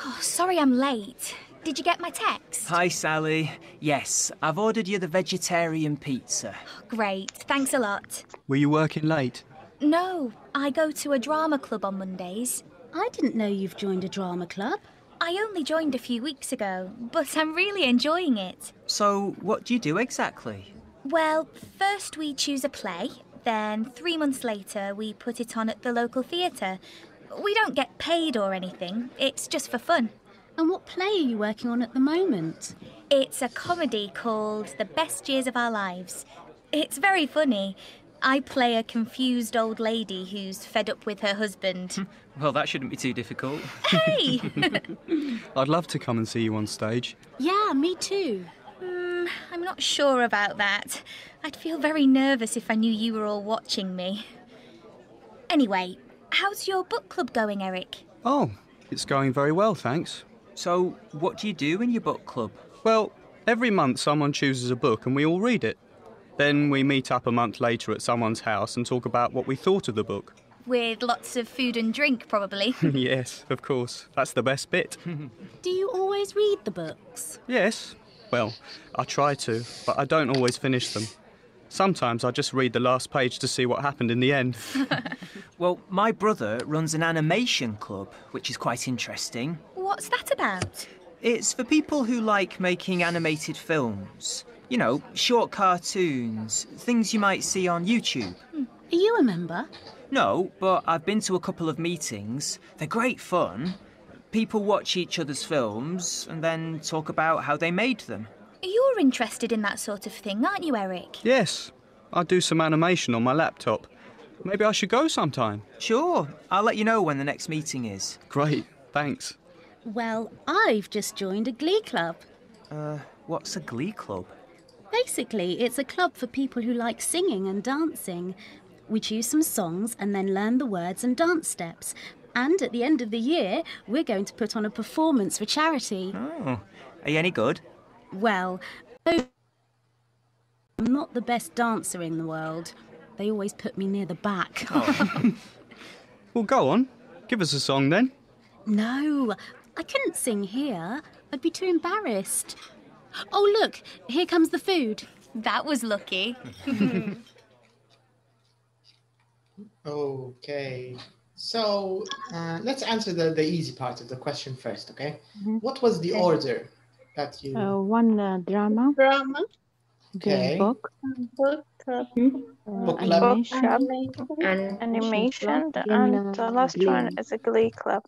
Oh, sorry I'm late. Did you get my text? Hi, Sally. Yes, I've ordered you the vegetarian pizza. Great, thanks a lot. Were you working late? No, I go to a drama club on Mondays. I didn't know you've joined a drama club. I only joined a few weeks ago, but I'm really enjoying it. So, what do you do exactly? Well, first we choose a play, then three months later we put it on at the local theatre. We don't get paid or anything, it's just for fun. And what play are you working on at the moment? It's a comedy called The Best Years of Our Lives. It's very funny. I play a confused old lady who's fed up with her husband. Well, that shouldn't be too difficult. hey! I'd love to come and see you on stage. Yeah, me too. Mm, I'm not sure about that. I'd feel very nervous if I knew you were all watching me. Anyway, how's your book club going, Eric? Oh, it's going very well, thanks. So, what do you do in your book club? Well, every month someone chooses a book and we all read it. Then we meet up a month later at someone's house and talk about what we thought of the book. With lots of food and drink, probably. yes, of course. That's the best bit. Do you always read the books? yes. Well, I try to, but I don't always finish them. Sometimes I just read the last page to see what happened in the end. Well, my brother runs an animation club, which is quite interesting. What's that about? It's for people who like making animated films. You know, short cartoons, things you might see on YouTube. Are you a member? No, but I've been to a couple of meetings. They're great fun. People watch each other's films and then talk about how they made them. You're interested in that sort of thing, aren't you, Eric? yes, I do some animation on my laptop. Maybe I should go sometime. Sure, I'll let you know when the next meeting is. Great, thanks. Well, I've just joined a glee club. Uh, what's a glee club? Basically, it's a club for people who like singing and dancing. We choose some songs and then learn the words and dance steps. And at the end of the year, we're going to put on a performance for charity. Oh, are you any good? Well, I'm not the best dancer in the world. They always put me near the back. Oh. Well, go on. Give us a song then. no, I couldn't sing here. I'd be too embarrassed. Oh, look, here comes the food. That was lucky. Okay. So uh, let's answer the, the easy part of the question first, okay? Mhm. What was the order that you... Uh, one uh, drama, Drama, Okay. book, book club, Book club. animation, animation, And Animation, and the uh, last one is a glee club.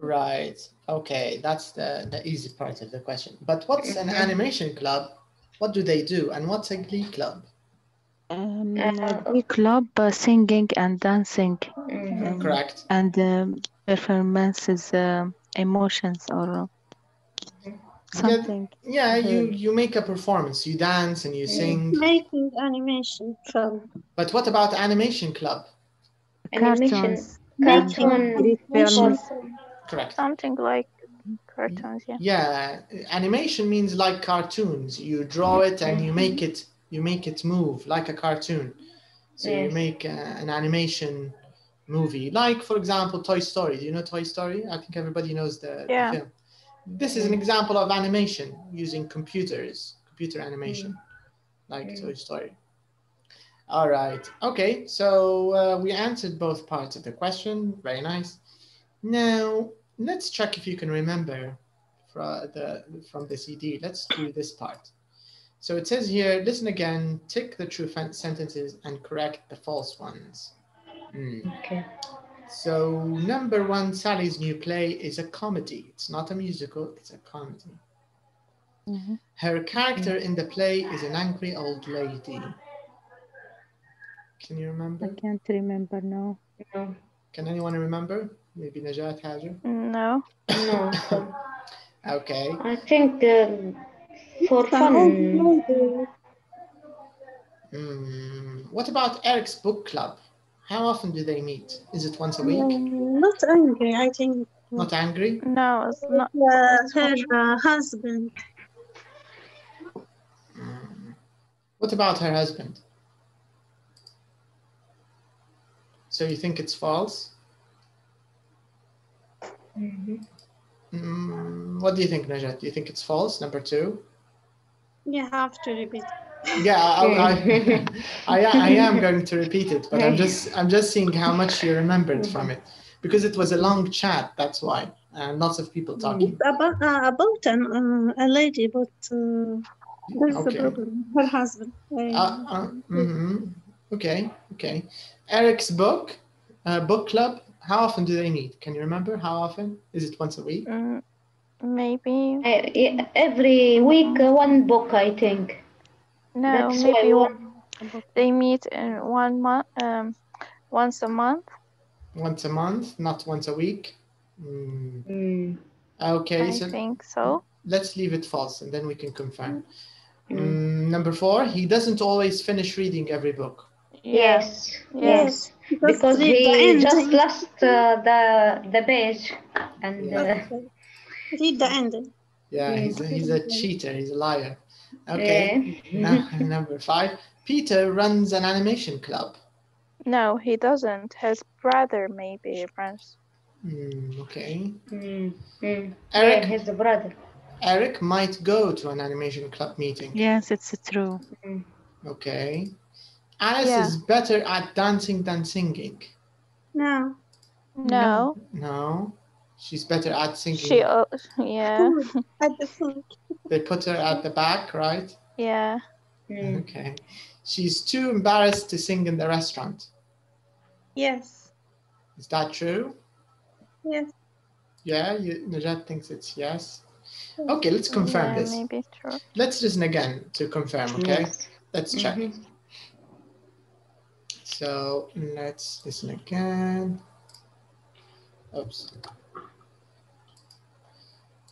Right. Okay, that's the, the easy part of the question. But what's an Mhm. animation club? What do they do? And what's a glee club? um, Uh, glee club, uh, singing and dancing, Mhm. um, Correct. and um, performances, um emotions or something. Yeah, you, you make a performance. You dance and you sing. making animation club, But what about animation club? Animation. Cartoons, Cartoon. Animation. films. Correct. Something like cartoons, yeah. Yeah, animation means like cartoons. You draw it and you make it you make it move like a cartoon. So you make uh, an animation movie, like for example Toy Story. Do you know Toy Story? I think everybody knows the, the Yeah. film. This is an example of animation using computers, computer animation, like Mm. Toy Story. All right. Okay. So uh, we answered both parts of the question. Very nice. Now let's check if you can remember from the from the CD. Let's do this part. So it says here, listen again, tick the true sentences and correct the false ones. Hmm. Okay. So number one, Sally's new play is a comedy. It's not a musical, it's a comedy. Mhm. Her character in the play is an angry old lady. Can you remember? I can't remember now. No. Can anyone remember? Maybe Najat has Hajar? No. No. Okay. I think um, for fun. Hmm. What about Eric's book club? How often do they meet? Is it once a week? Mm, Not angry, I think. Not angry? No, it's not. Uh, her uh, husband, Hmm. What about her husband? So you think it's false? Mhm. Mm, what do you think, Najat? Do you think it's false? Number two? you have to repeat. Yeah, I, I, I, I am going to repeat it, but I'm just I'm just seeing how much you remembered from it because it was a long chat. That's why, and lots of people talking. It's about uh, about an, uh, a lady, but uh, there's Okay. a problem. Her husband. Uh, Uh, mhm. Okay, okay. Eric's book, uh, book club. How often do they meet? Can you remember? How often? Is it once a week? Mm, maybe. Uh, every week, uh, one book, I think. No, That's maybe one. one, they meet in one month, um, once a month. Once a month, not once a week. Mm, Mm. Okay, I so think so. let's leave it false, and then we can confirm. Mm. Mm, number four, he doesn't always finish reading every book. Yes, Yes. yes. Because read the he just lost uh, the the page, and Yeah. uh, Read the ending. Yeah, he's a, he's a cheater. He's a liar. Okay. yeah. Now, number five, Peter runs an animation club. No, he doesn't. His brother maybe runs. Mm, okay. Mm, mm. Eric? Yeah, his brother. Eric might go to an animation club meeting. Yes, it's true. Mm. Okay. Alice Yeah. is better at dancing than singing. No. No, No, she's better at singing. she. Uh, yeah, Food at the food. They put her at the back, right? yeah. Mm. Okay. She's too embarrassed to sing in the restaurant. Yes. Is that true? Yes. Yeah, you, Najat thinks it's yes. Okay, let's confirm yeah, this. Maybe true. Let's listen again to confirm, okay? Yes. Let's check. Mhm. So let's listen again. Oops.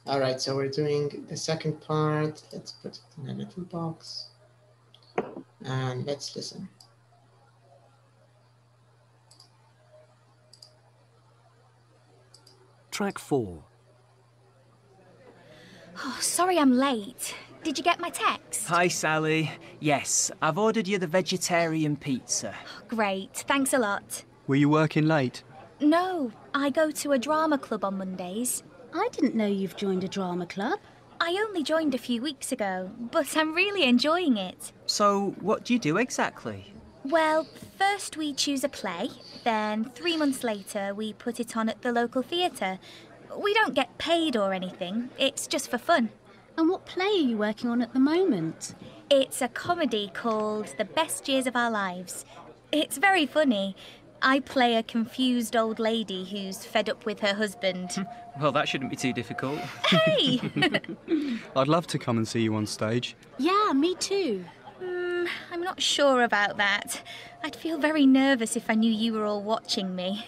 All right, so we're doing the second part. Let's put it in a little box. And let's listen. Track 4. Oh, sorry I'm late. Did you get my text? Hi, Sally. Yes, I've ordered you the vegetarian pizza. Oh, great, thanks a lot. Were you working late? No, I go to a drama club on Mondays. I didn't know you've joined a drama club. I only joined a few weeks ago, but I'm really enjoying it. So, what do you do exactly? Well, first we choose a play, then three months later we put it on at the local theatre. We don't get paid or anything, it's just for fun. And what play are you working on at the moment? It's a comedy called The Best Years of Our Lives. It's very funny. I play a confused old lady who's fed up with her husband. Well, that shouldn't be too difficult. hey! I'd love to come and see you on stage. Yeah, me too. Hmm, I'm not sure about that. I'd feel very nervous if I knew you were all watching me.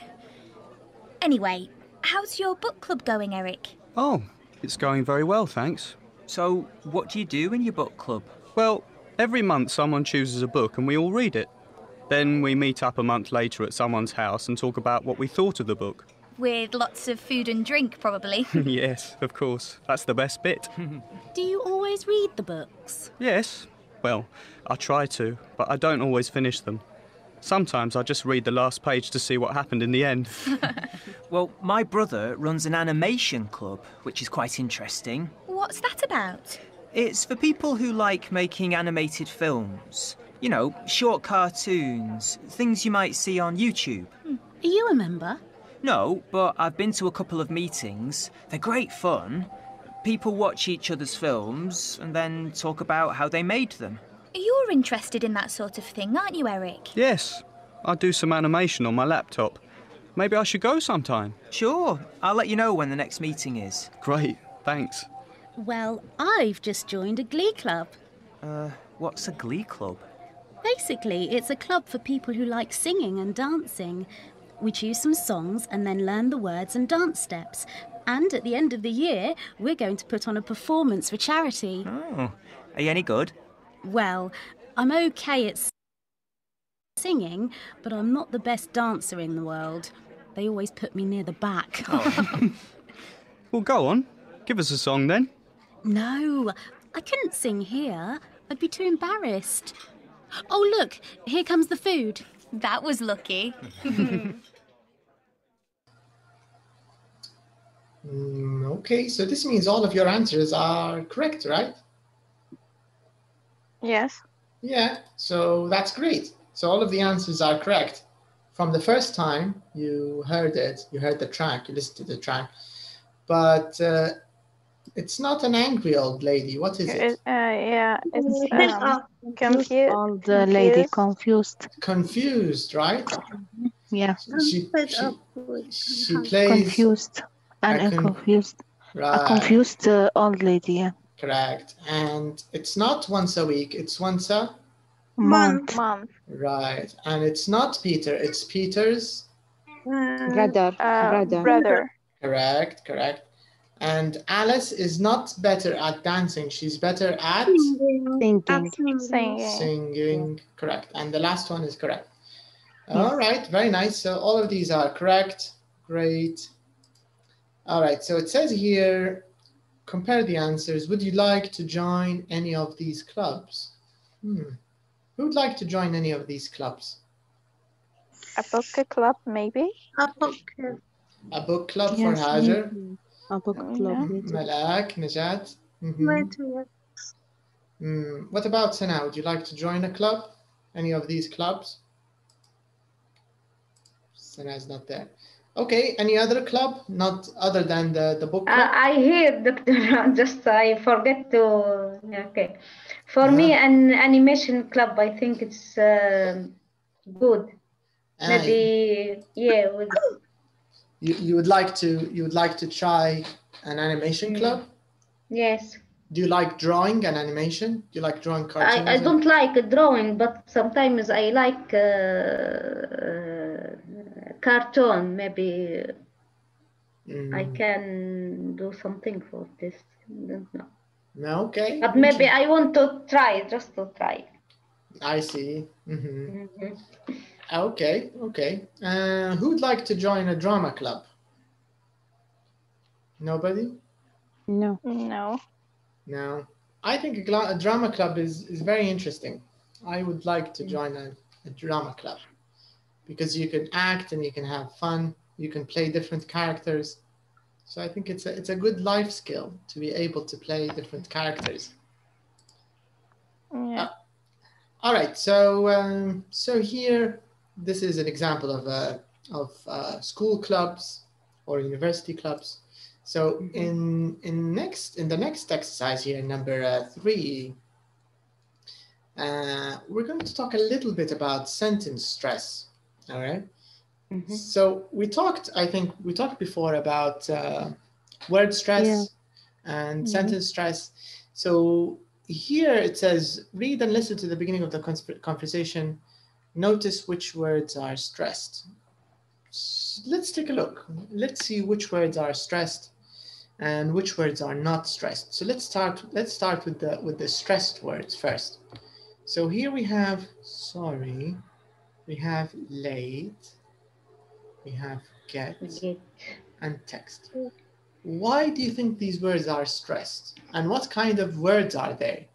Anyway, how's your book club going, Eric? Oh, it's going very well, thanks. So, what do you do in your book club? Well, every month someone chooses a book and we all read it. Then we meet up a month later at someone's house and talk about what we thought of the book. With lots of food and drink, probably. yes, of course. That's the best bit. Do you always read the books? yes. Well, I try to, but I don't always finish them. Sometimes I just read the last page to see what happened in the end. Well, my brother runs an animation club, which is quite interesting. What's that about? It's for people who like making animated films. You know, short cartoons, things you might see on YouTube. Are you a member? No, but I've been to a couple of meetings. They're great fun. People watch each other's films and then talk about how they made them. You're interested in that sort of thing, aren't you, Eric? yes, I do some animation on my laptop. Maybe I should go sometime. Sure, I'll let you know when the next meeting is. Great, thanks. Well, I've just joined a glee club. Uh, what's a glee club? Basically, it's a club for people who like singing and dancing. We choose some songs and then learn the words and dance steps. And at the end of the year, we're going to put on a performance for charity. Oh, are you any good? Well, I'm okay at singing, but I'm not the best dancer in the world. They always put me near the back. Oh. Well, go on. Give us a song then. no, I couldn't sing here. I'd be too embarrassed. Oh, look, here comes the food. That was lucky. Mm, okay, so this means all of your answers are correct, right? Yes. Yeah, so that's great. So all of the answers are correct. From the first time you heard it, you heard the track, you listened to the track, but uh, it's not an angry old lady. What is it? It- uh, yeah, it's um, Confused confused. old uh, lady, confused. Confused, right? Yeah, She, she, she plays. confused. And con- confused, a confused uh, old lady. Yeah. correct. And it's not once a week, it's once a. Month. Month. Right. And it's not Peter, it's Peter's. Brother. Uh, brother. brother. Correct, correct. And Alice is not better at dancing, she's better at Thinking. Absolutely. Singing. singing. Correct. And the last one is correct. All right, very nice. So all of these are correct. Great. All right, so it says here, compare the answers. Would you like to join any of these clubs? Hmm. Who would like to join any of these clubs? A book club, maybe. A book. club. A book club Yes, for Hajar, maybe. A book club. me. Malak, Najat. Later. What about Sana? Would you like to join a club? Any of these clubs? Sana's not there. Okay, any other club? Not other than the, the book Uh, club? I hear, Doctor. Just I forget to. Okay, for me, an animation club. I think it's um good. Maybe yeah. With, you, you would like to you would like to try an animation Mm. club? yes, Do you like drawing and animation? Do you like drawing cartoons? I, I don't like drawing, but sometimes I like uh, uh, cartoon. Maybe Mm, I can do something for this. Don't know. No, okay. But maybe I want to try, just to try. I see. hmm Mhm. Okay, okay. Uh, who'd like to join a drama club? Nobody? No. No. No. I think a, a drama club is, is very interesting. I would like to join a, a drama club because you can act and you can have fun. You can play different characters. So I think it's a, it's a good life skill to be able to play different characters. Yeah. All right, so um, so here, this is an example of uh, of uh, school clubs or university clubs. So in in next in the next exercise here, number uh, three, uh, we're going to talk a little bit about sentence stress. All right. Mhm. So we talked, I think we talked before about uh, word stress Yeah. and Mhm. sentence stress. So here it says, read and listen to the beginning of the conversation. Notice which words are stressed. Let's take a look. Let's see which words are stressed and which words are not stressed. So let's start. Let's start with the with the stressed words first. So here we have sorry, we have late, we have get, Okay. and text. Why do you think these words are stressed? And what kind of words are they?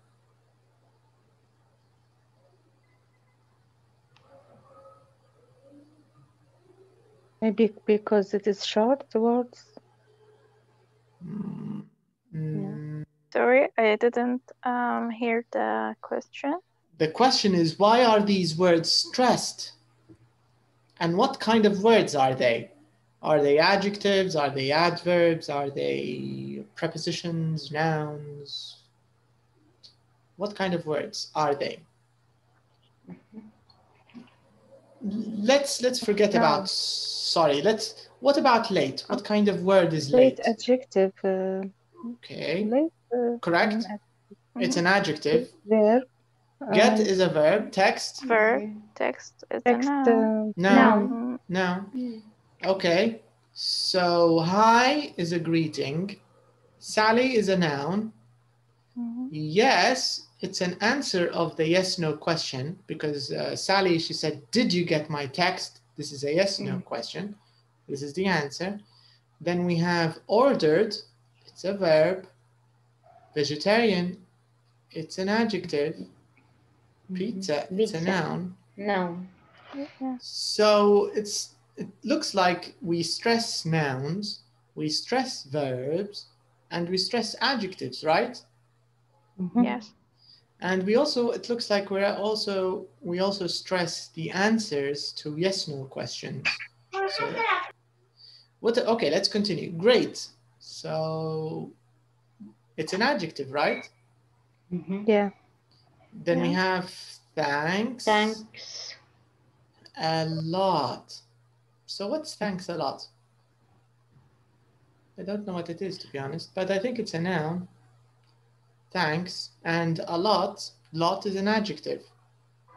Maybe because it is short words. Mm, mm, Sorry, I didn't um hear the question. The question is why are these words stressed? And what kind of words are they? Are they adjectives? Are they adverbs? Are they prepositions, nouns? What kind of words are they? Let's let's forget about sorry. Let's what about late? What kind of word is late? Late adjective. Uh, Okay, late. Uh, correct. It's an adjective. verb. Get uh, is a verb. Text. Verb, text is a text. noun. Uh, Noun. Mm, No. Okay. So hi is a greeting. Sally is a noun. mhm. Yes, it's an answer of the yes no question because uh, Sally, she said, Did you get my text? This is a yes no question. This is the answer. Then we have ordered, it's a verb. Vegetarian, it's an adjective. Pizza, it's a Pizza. noun. No. Yeah. So it's it looks like we stress nouns, we stress verbs, and we stress adjectives, right? mhm. Yes. And we also, it looks like we're also, we also stress the answers to yes, no questions. So what, okay, let's continue. Great. So it's an adjective, right? Mm-hmm. Yeah. Then we have thanks. Thanks. A lot. So what's thanks a lot? I don't know what it is to be honest, but I think it's a noun. Thanks and a lot. Lot is an adjective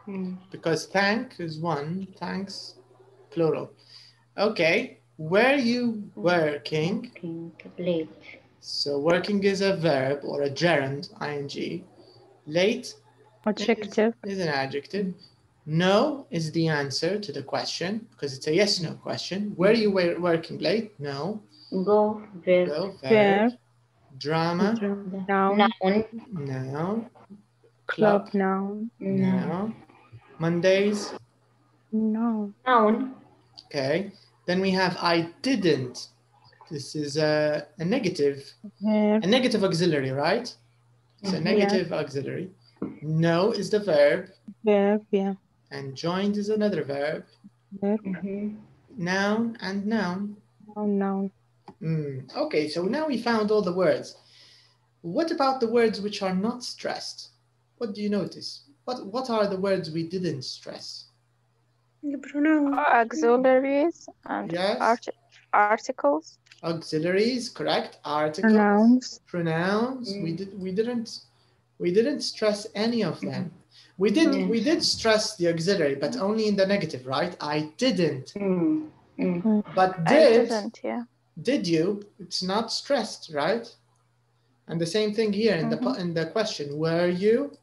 Mm. because thank is one, thanks plural. Okay, were you working? Working late. So working is a verb or a gerund, ing. Late Adjective. is an adjective. No is the answer to the question because it's a yes no question. Were you were working late? No. Go verb. Go Verb. verb. Drama? Noun. Noun. No. Club. Noun. No. Mondays? No. Noun. Okay. Then we have I didn't. This is a, a negative, Verb. a negative auxiliary, right? It's a negative auxiliary. No is the verb, Verb. Yeah. and joined is another verb. Verb. Mhm. Noun and noun. Noun. Noun. Mm, Okay, so now we found all the words. What about the words which are not stressed? What do you notice? What what are the words we didn't stress? The pronoun. Auxiliaries and Yes. art- articles. Auxiliaries, correct? Articles, Pronouns. pronouns. We Mm. did we didn't we didn't stress any of them. We did Mm. we did stress the auxiliary, but only in the negative, right? I didn't. Mm. Mm. But I did didn't, yeah. Did you? It's not stressed, right? And the same thing here in the mm-hmm. in the question. Were you?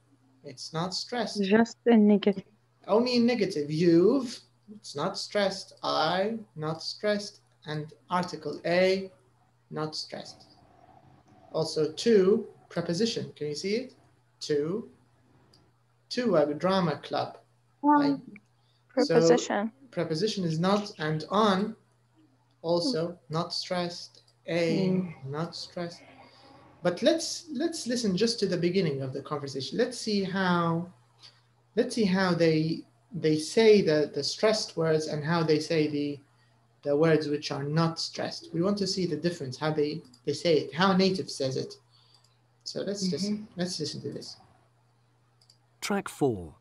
It's not stressed. Just a negative. Only in negative. You've. It's not stressed. I. Not stressed. And article A. Not stressed. Also to preposition. Can you see it? To. To a drama club. Um, I- so- Preposition. preposition is not and on also not stressed. A mm. not stressed. But let's let's listen just to the beginning of the conversation. Let's see how let's see how they they say the the stressed words and how they say the the words which are not stressed. We want to see the difference how they they say it how native says it. So let's just mm-hmm. let's listen to this. Track 4.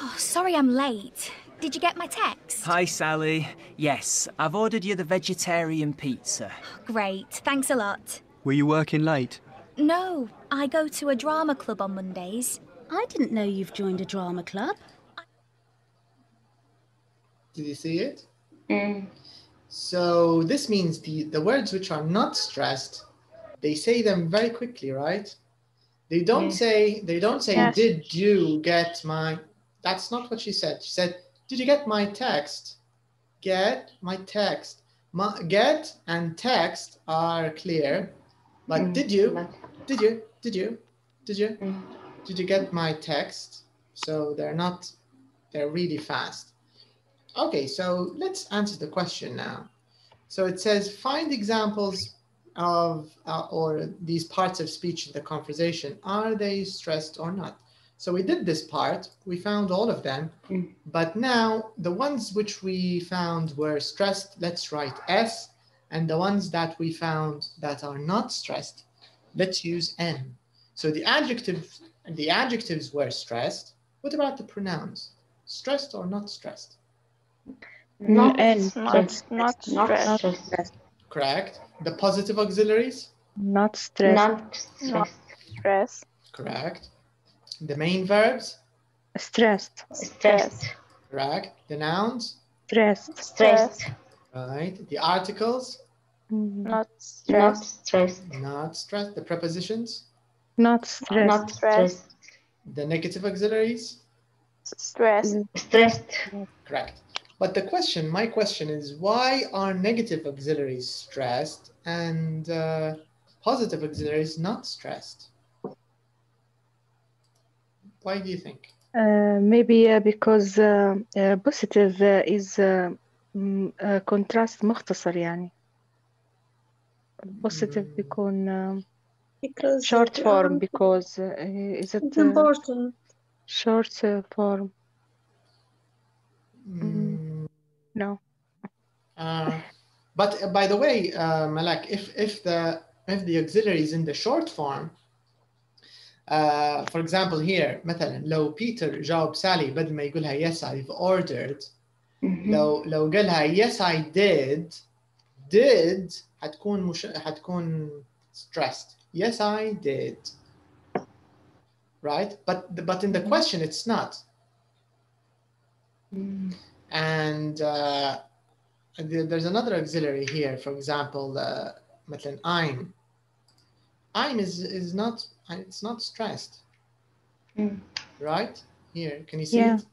Oh, sorry I'm late. Did you get my text? Hi, Sally. Yes, I've ordered you the vegetarian pizza. Great, thanks a lot. Were you working late? No, I go to a drama club on Mondays. I didn't know you've joined a drama club. did you see it Mm. So this means the, the words which are not stressed, they say them very quickly, right? They don't Yeah. say, they don't say, Yes. did you get my, that's not what she said. She said, did you get my text? Get my text. My, get and text are clear, but Mm. did you, did you, did you, did you, Mm. did you get my text? So they're not, they're really fast. Okay, so let's answer the question now. So it says find examples of uh, or these parts of speech in the conversation. Are they stressed or not? So we did this part. We found all of them. Mm. But now the ones which we found were stressed, let's write S. And the ones that we found that are not stressed, let's use N. So the adjectives the adjectives were stressed. What about the pronouns? Stressed or not stressed? Not N. Not, stressed. not Not stressed. stressed. Correct. The positive auxiliaries? Not stressed. Not Not stressed. Correct. The main verbs? Stressed. Stressed. Correct. The nouns? Stressed. Stressed. Right. The articles? Mm, Not Not stressed. stressed. Not stressed. The prepositions? Not stressed. Not stressed. The negative auxiliaries? Stressed. Stressed. Correct. But the question, my question is, why are negative auxiliaries stressed and uh, positive auxiliaries not stressed? Why do you think? Uh, maybe uh, because uh, uh, positive uh, is uh, mm, uh, contrast مختصر يعني positive Mm. بيكون uh, because Short it, form um, because uh, is it it's uh, important. short uh, form? Mm, No. uh, but uh, by the way, uh, Malak, if if the if the auxiliary is in the short form, uh, for example here مثلا لو بيتر جاوب سالي بدل ما يقولها yes I've ordered لو لو قالها yes I did did حتكون مش حتكون stressed yes I did right but but in the question it's not and uh, there- there's another auxiliary here for example uh, مثلا I'm I'm is is not it's not stressed. Mm. Right? Here can you see Yeah. it?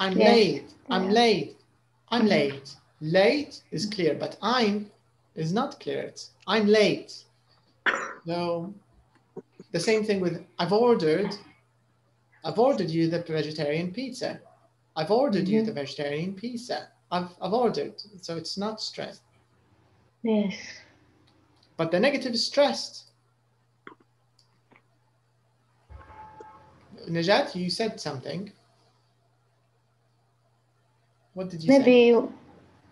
I'm Yeah. late. I'm Yeah. late. I'm mm-hmm. late. Late is clear but I'm is not clear. It's I'm late. So the same thing with I've ordered I've ordered you the vegetarian pizza. I've ordered you mm-hmm. the vegetarian pizza. I've, I've ordered. So it's not stressed. Yes. but the negative is stressed Najat you said something what did you say Maybe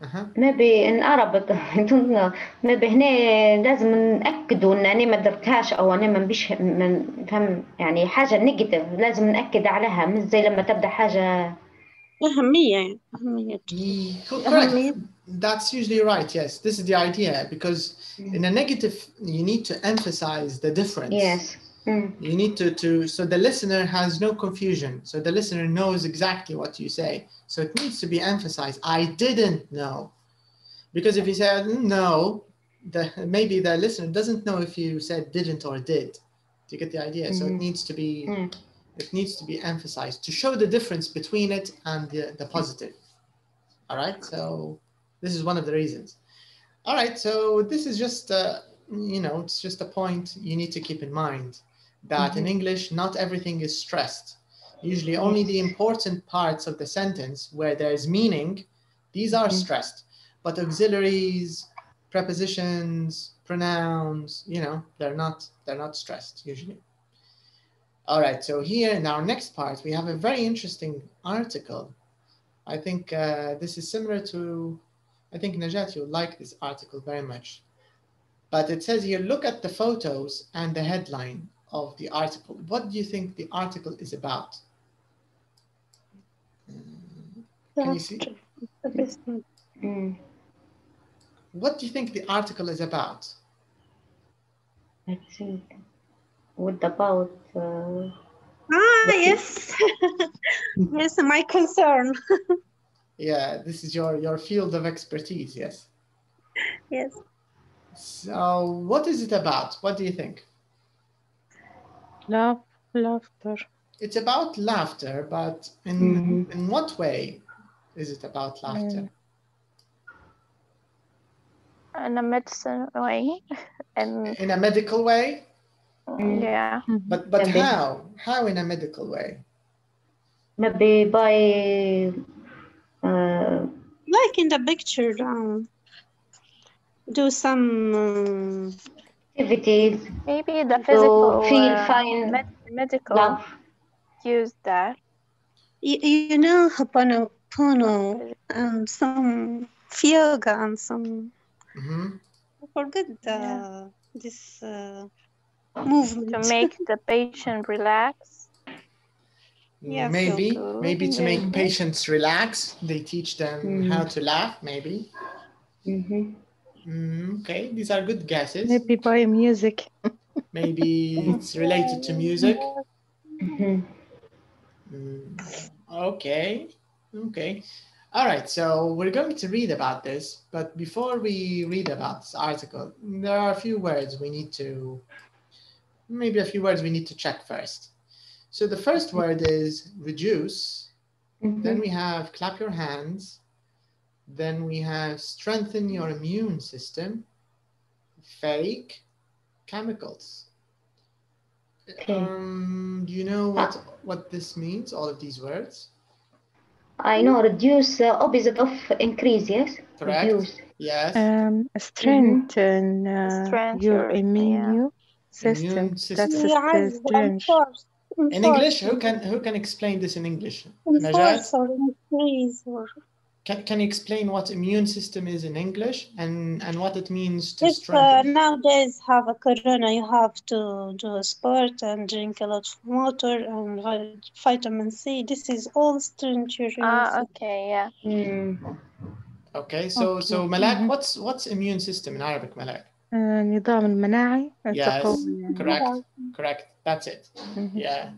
uh-huh. maybe in Arabic I don't know maybe هنا لازم نأكدوا إن أنا ما درتهاش أو أنا ما بيش من فهم يعني حاجة نيجاتيف لازم نأكد عليها مش زي لما تبدأ حاجة أهمية أهمية Co- Correct. That's usually right. Yes, this is the idea because in a negative, you need to emphasize the difference. Yes. Mm. You need to to so the listener has no confusion. So the listener knows exactly what you say. So it needs to be emphasized. I didn't know, because if you say no, the maybe the listener doesn't know if you said didn't or did. Do you get the idea? So it Mhm. needs to be Mm. it needs to be emphasized to show the difference between it and the, the positive. All right, so this is one of the reasons. All right, so this is just, uh, you know, it's just a point you need to keep in mind that in Mhm. English, not everything is stressed. Usually, only the important parts of the sentence where there's meaning, these are stressed. But auxiliaries, prepositions, pronouns, you know, they're not they're not stressed usually. All right, so here in our next part, we have a very interesting article. I think uh, this is similar to, I think Najat, you like this article very much. But it says here, look at the photos and the headline of the article. What do you think the article is about? Can you see? Mm. What do you think the article is about? I think what about uh, Ah, yes. yes, my concern. Yeah, this is your, your field of expertise, yes. yes. So what is it about? What do you think? Laugh, laughter. It's about laughter, but in, in what way is it about laughter? in a medicine way and In a medical way? yeah But but Maybe. how? How in a medical way? maybe by uh, Like in the picture, um, do some um, activities maybe the to physical feel uh, fine med- medical love. use that you, you know Ho'oponopono and some yoga and some Mhm. I forget the this uh, movement to make the patient relax Yeah, maybe good. maybe to make patients relax, they teach them Mm. how to laugh. Maybe. Mhm. Mm, okay, these are good guesses. Maybe by music. Maybe it's related to music. Mhm. Mm, okay, okay. All right, so we're going to read about this, but before we read about this article, there are a few words we need to, maybe a few words we need to check first. So the first word is reduce, then we have clap your hands, then we have strengthen your immune system, fake chemicals. Okay. Um, do you know what, what this means, all of these words? I know, reduce uh, opposite of increase, yes? Correct. Reduce. Yes. Um, strengthen, mhm. uh, your immune yeah. system. Immune system. That's yeah, strength. In English, who can who can explain this in English? Enforce or increase or can, can you explain what immune system is in English and and what it means to if uh, strengthen? nowadays have a corona you have to do sport and drink a lot of water and vi- vitamin C this is all strength your immune Ah, system. okay, yeah. Okay, so so Okay. Malak, Mhm. what's what's immune system in Arabic, Malak? آه، النظام المناعي Yes, التقوي correct, correct. That's it. Mhm. Yeah.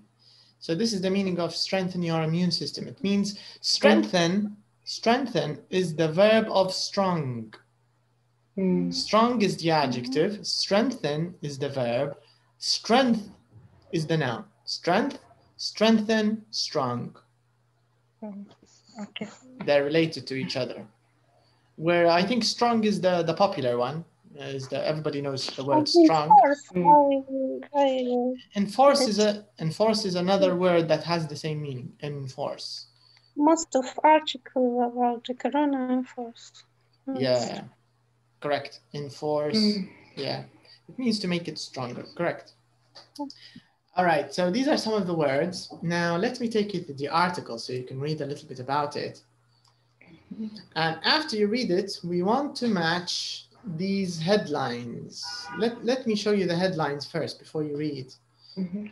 So this is the meaning of strengthen your immune system. It means strengthen. Strengthen is the verb of strong. Strong is the adjective. Strengthen is the verb. Strength is the noun. Strength, strengthen, strong. Okay. They're related to each other. Where I think strong is the the popular one. uh, Is that everybody knows the word strong. Enforce, hmm. I, I, Enforce is a enforce is another word that has the same meaning. Enforce. Most of article about the corona enforce Yeah. Correct. Enforce. Mm. Yeah. It means to make it stronger. Correct. All right. So these are some of the words. Now let me take you to the article so you can read a little bit about it. And after you read it, we want to match these headlines. Let, let me show you the headlines first before you read.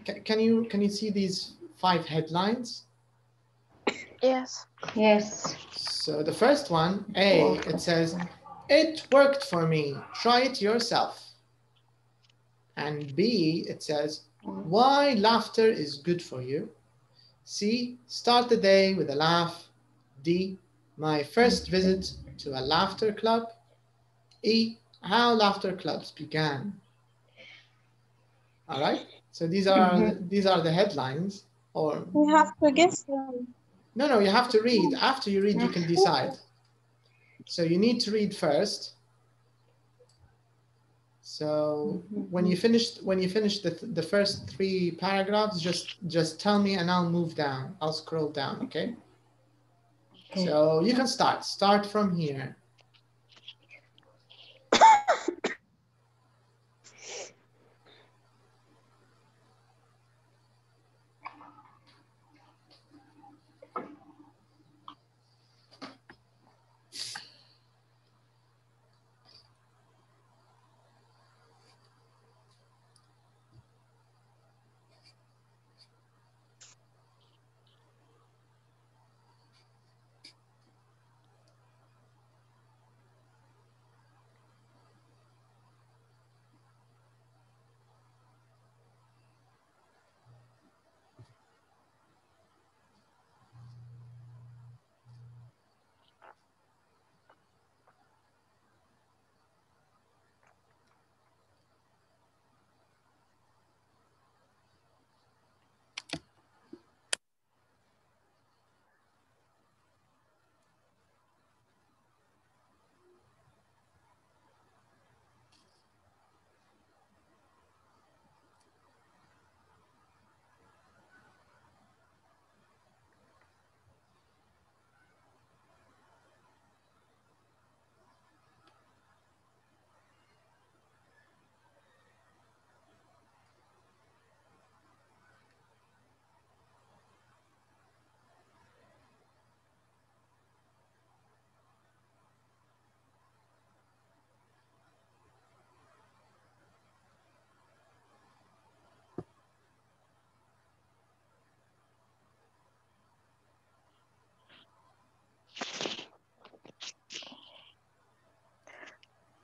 Ca- Can you can you see these five headlines? Yes. Yes. So the first one, A, it says, it worked for me. Try it yourself. And B, it says, why laughter is good for you. C, start the day with a laugh. D, my first visit to a laughter club. E, how laughter clubs began. All right. So these are mm-hmm. these are the headlines. Or we have to guess them no, no, you have to read. After you read, you can decide. So you need to read first. So mm-hmm. when you finish when you finish the, the first three paragraphs, just just tell me and I'll move down. I'll scroll down, okay? okay? So you can start. Start from here.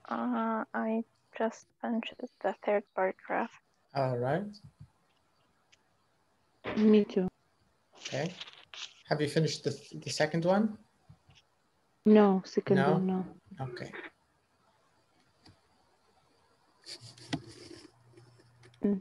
Uh, I just finished the third paragraph. All right. Me too. Okay. Have you finished the, the second one? No, second No? one, no. Okay. Mm.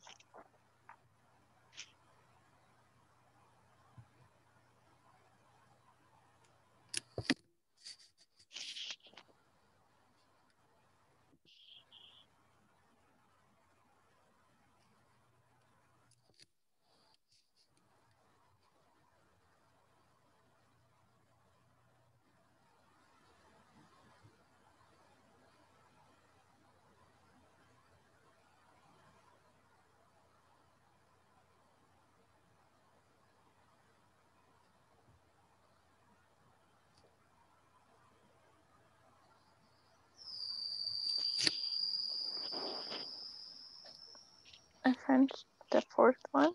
I finished the fourth one.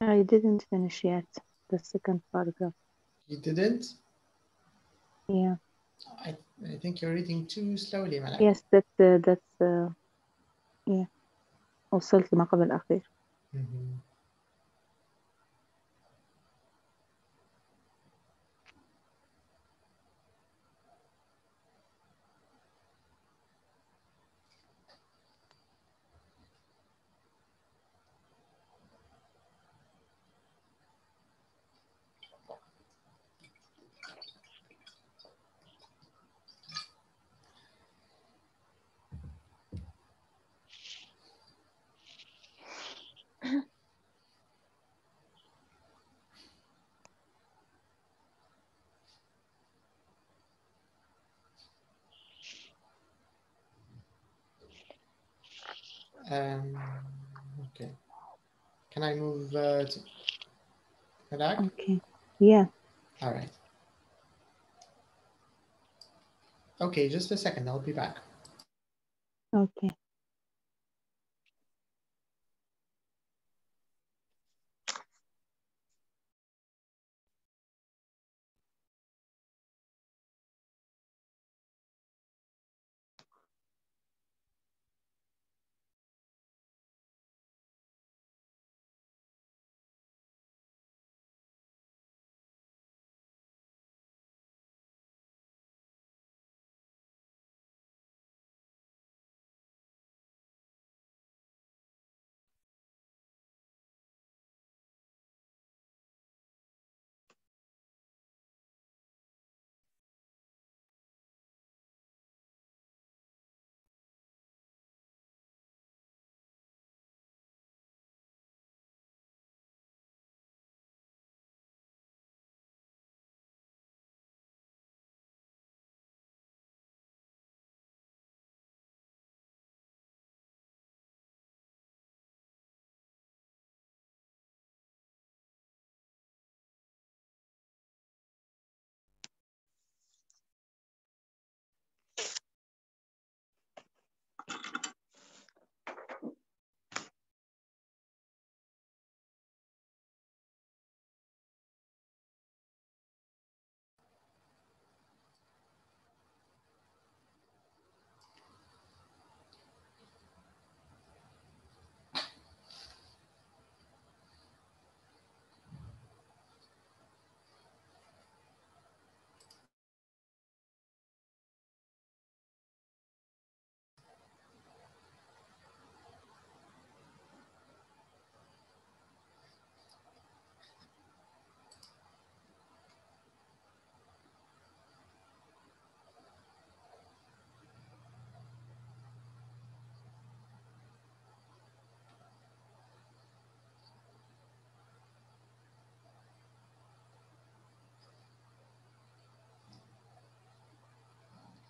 I didn't finish yet the second paragraph. You didn't? Yeah. I, I think you're reading too slowly, Malak. Yes, that uh, that's uh, yeah. وصلت لما قبل الأخير. Mhm. Um, okay. Can I move uh, to Malak? Okay. Yeah. All right. Okay, just a second. I'll be back. Okay.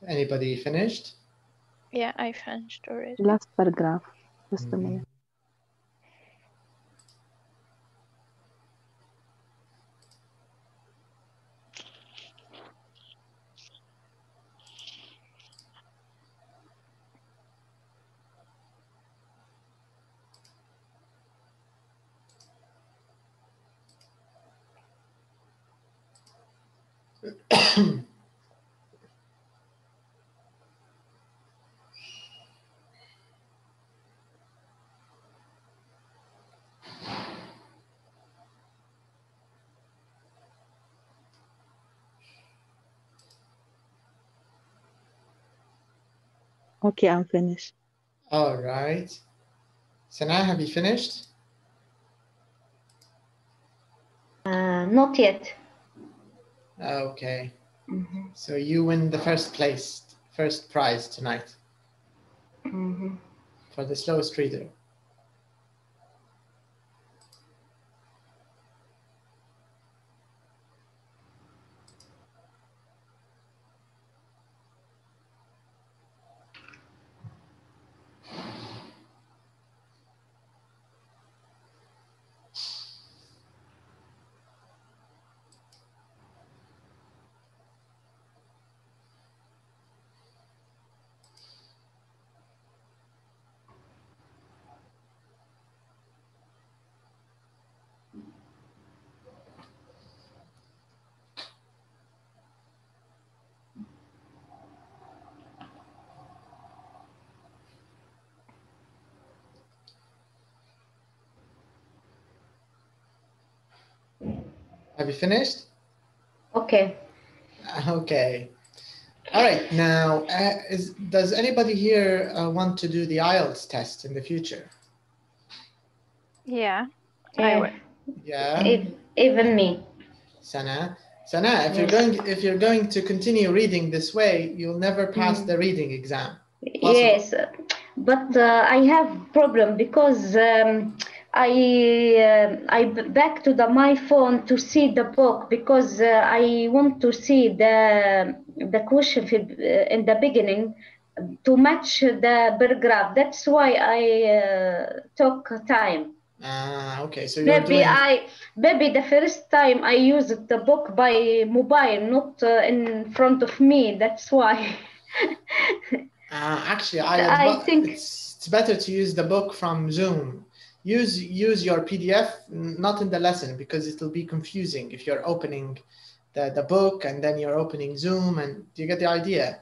Anybody finished? Yeah, I finished already. Last paragraph. Just a mm-hmm. minute. Okay, I'm finished. All right. Sana, have you finished? Uh, not yet. Okay. Mhm, So you win the first place, first prize tonight mhm. for the slowest reader. Have you finished? Okay. Okay. All right. Now, uh, is, does anybody here uh, want to do the IELTS test in the future? Yeah. Yeah. will. Yeah. Ev- Even me. Sana. Sana, if you're going if you're going to continue reading this way, you'll never pass Mm. the reading exam. Possible. Yes, but uh, I have problem because um, I uh, I back to the my phone to see the book because uh, I want to see the the question uh, in the beginning to match the paragraph. That's why I uh, took time. Ah, okay. So you're Maybe doing. I maybe the first time I used the book by mobile, not uh, in front of me. That's why. Uh, actually, I, I think- it's, it's better to use the book from Zoom. Use use your PDF, not in the lesson, because it'll be confusing if you're opening the, the book and then you're opening Zoom. And do you get the idea?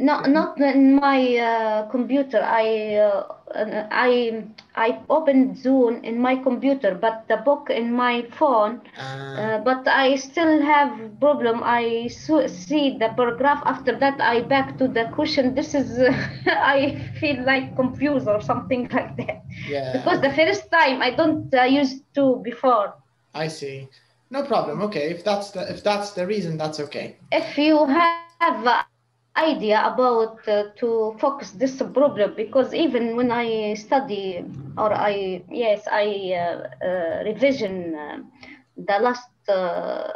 No, not in my uh, computer. I uh, uh, I I opened Zoom in my computer, but the book in my phone. Uh, Uh, but I still have problem. I see the paragraph. After that, I back to the question. This is I feel like confused or something like that. yeah, Because the first time I don't uh, use to before. I see. No problem. Okay, if that's the if that's the reason, that's okay. if you have a idea about uh, to focus this problem because even when i study or i yes i uh, uh, revision uh, the last uh,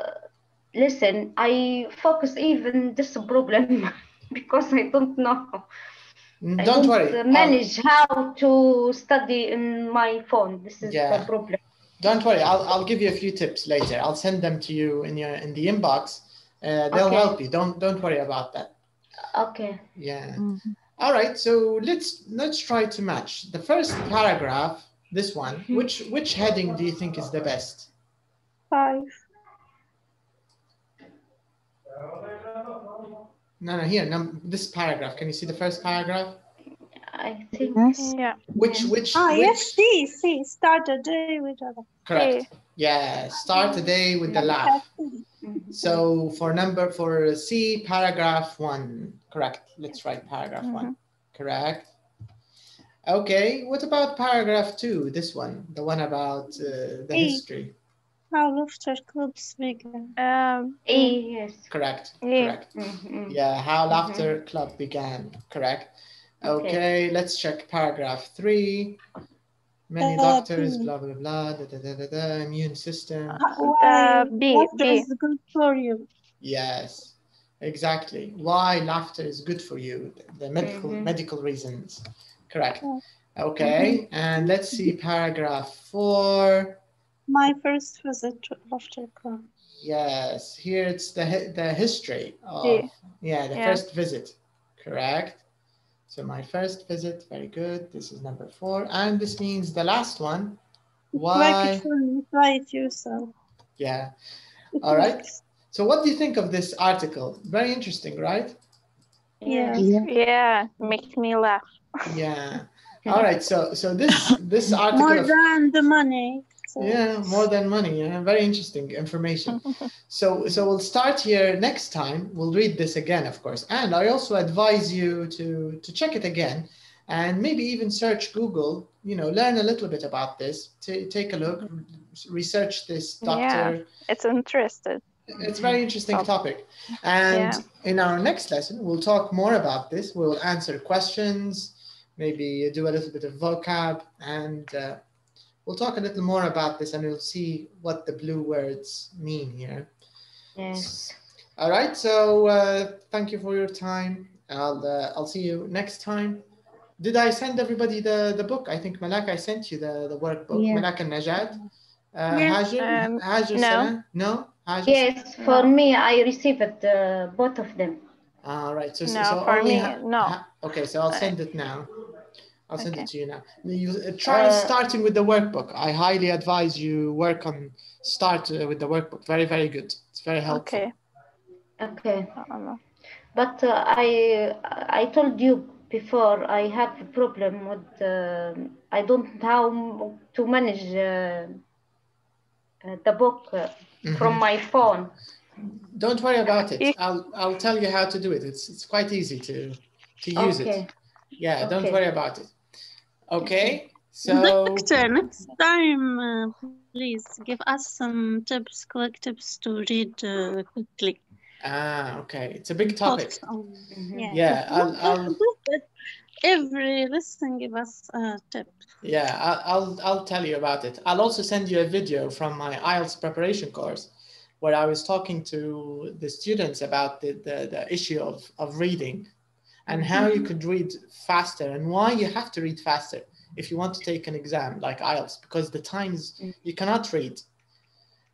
lesson i focus even this problem because i don't know Mm, Don't don't worry. I'll- manage how to study in my phone this is Yeah. the problem Don't worry, I'll, I'll give you a few tips later. I'll send them to you in your in the inbox. Uh, they'll Okay. help you. Don't don't worry about that. Okay Yeah. Mhm. All right. So let's let's try to match the first paragraph. This one. Which which heading do you think is the best? Five. No, no. Here, num- this paragraph. Can you see the first paragraph? i think Yes. Yeah. Which which Ah, which? yes, see, see, start a day with a Correct. Yeah. Start the day with the laugh. Mhm. So for number for C, paragraph one. Correct. Let's write paragraph one. Correct. Okay. What about paragraph two? This one, the one about uh, the E. history. How laughter clubs began. Um. Yes Correct. Yeah. Correct. Mhm. Yeah. How laughter club began. Correct. Okay. Okay. Let's check paragraph three. Many Uh, doctors. B. Blah blah blah. Da, da, da, da, da, immune system. Why B, laughter B. is good for you. Yes, exactly. Why laughter is good for you, the medical Mhm. medical reasons. Correct. Yeah. Okay, and let's see paragraph four. My first visit to laughter club. Yes, here it's the the history of Yeah. yeah the Yeah. first visit. Correct. So my first visit, very good. This is number four, and this means the last one. Why? Like it you try yourself. Yeah. All right. So what do you think of this article? Very interesting, right? Yeah. Yeah. Yeah. Makes me laugh. Yeah. All right. So so this this article More of than the money. Yeah, more than money. Yeah, very interesting information. so, so we'll start here next time. We'll read this again, of course, and I also advise you to to check it again, and maybe even search Google. You know, learn a little bit about this. T- take a look, research this doctor. Yeah, it's interesting. It's a very interesting topic. And Yeah. in our next lesson, we'll talk more about this. We'll answer questions, maybe do a little bit of vocab, and uh, we'll talk a little more about this and we'll see what the blue words mean here. Yes. All right. So uh, thank you for your time. I'll, uh, I'll see you next time. Did I send everybody the, the book? I think Malak, I sent you the, the workbook. Yeah. Malak and Najat. Uh, Yes, Hajar, um, Hajar no. Sana? No? Hajar Yes, for me, I received uh, both of them. All right. So, so, No, so for only me, no. okay. So I'll send it now. I'll send Okay. it to you now. You uh, try Uh, starting with the workbook. I highly advise you work on start uh, with the workbook. Very, very good. It's very helpful. Okay. Okay. But uh, I I told you before I have a problem with uh, I don't know how to manage uh, uh, the book uh, from my phone. Don't worry about it. I'll I'll tell you how to do it. It's it's quite easy to to use Okay. it. Yeah. Don't worry about it. Okay. So Doctor, next time, uh, please give us some tips, quick tips to read uh, quickly. ah okay. It's a big topic. Thoughts on- Yeah. Yeah. I'll I'll Every lesson give us a tip. Yeah, I'll, I'll I'll tell you about it. I'll also send you a video from my IELTS preparation course, where I was talking to the students about the, the, the issue of, of reading, and how you could read faster and why you have to read faster if you want to take an exam like IELTS because the times you cannot read.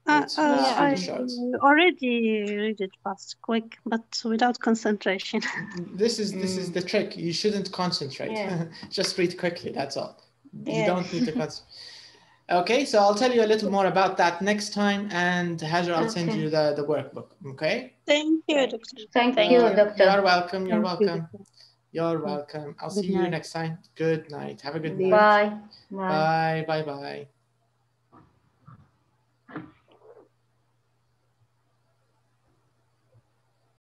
Uh, uh, I short. already read it fast, quick, but without concentration. This is this is the trick. You shouldn't concentrate. Yeah. Just read quickly. That's all. You don't need to concentrate. Okay, so I'll tell you a little more about that next time, and Hajar, I'll send you the, the workbook. Okay. Thank you, doctor. Thank, Uh, you, doctor. You're welcome. You're Thank welcome. You're welcome. I'll Good see you next time. Good night. Have a good night. Bye. Bye. Bye. Bye. Bye.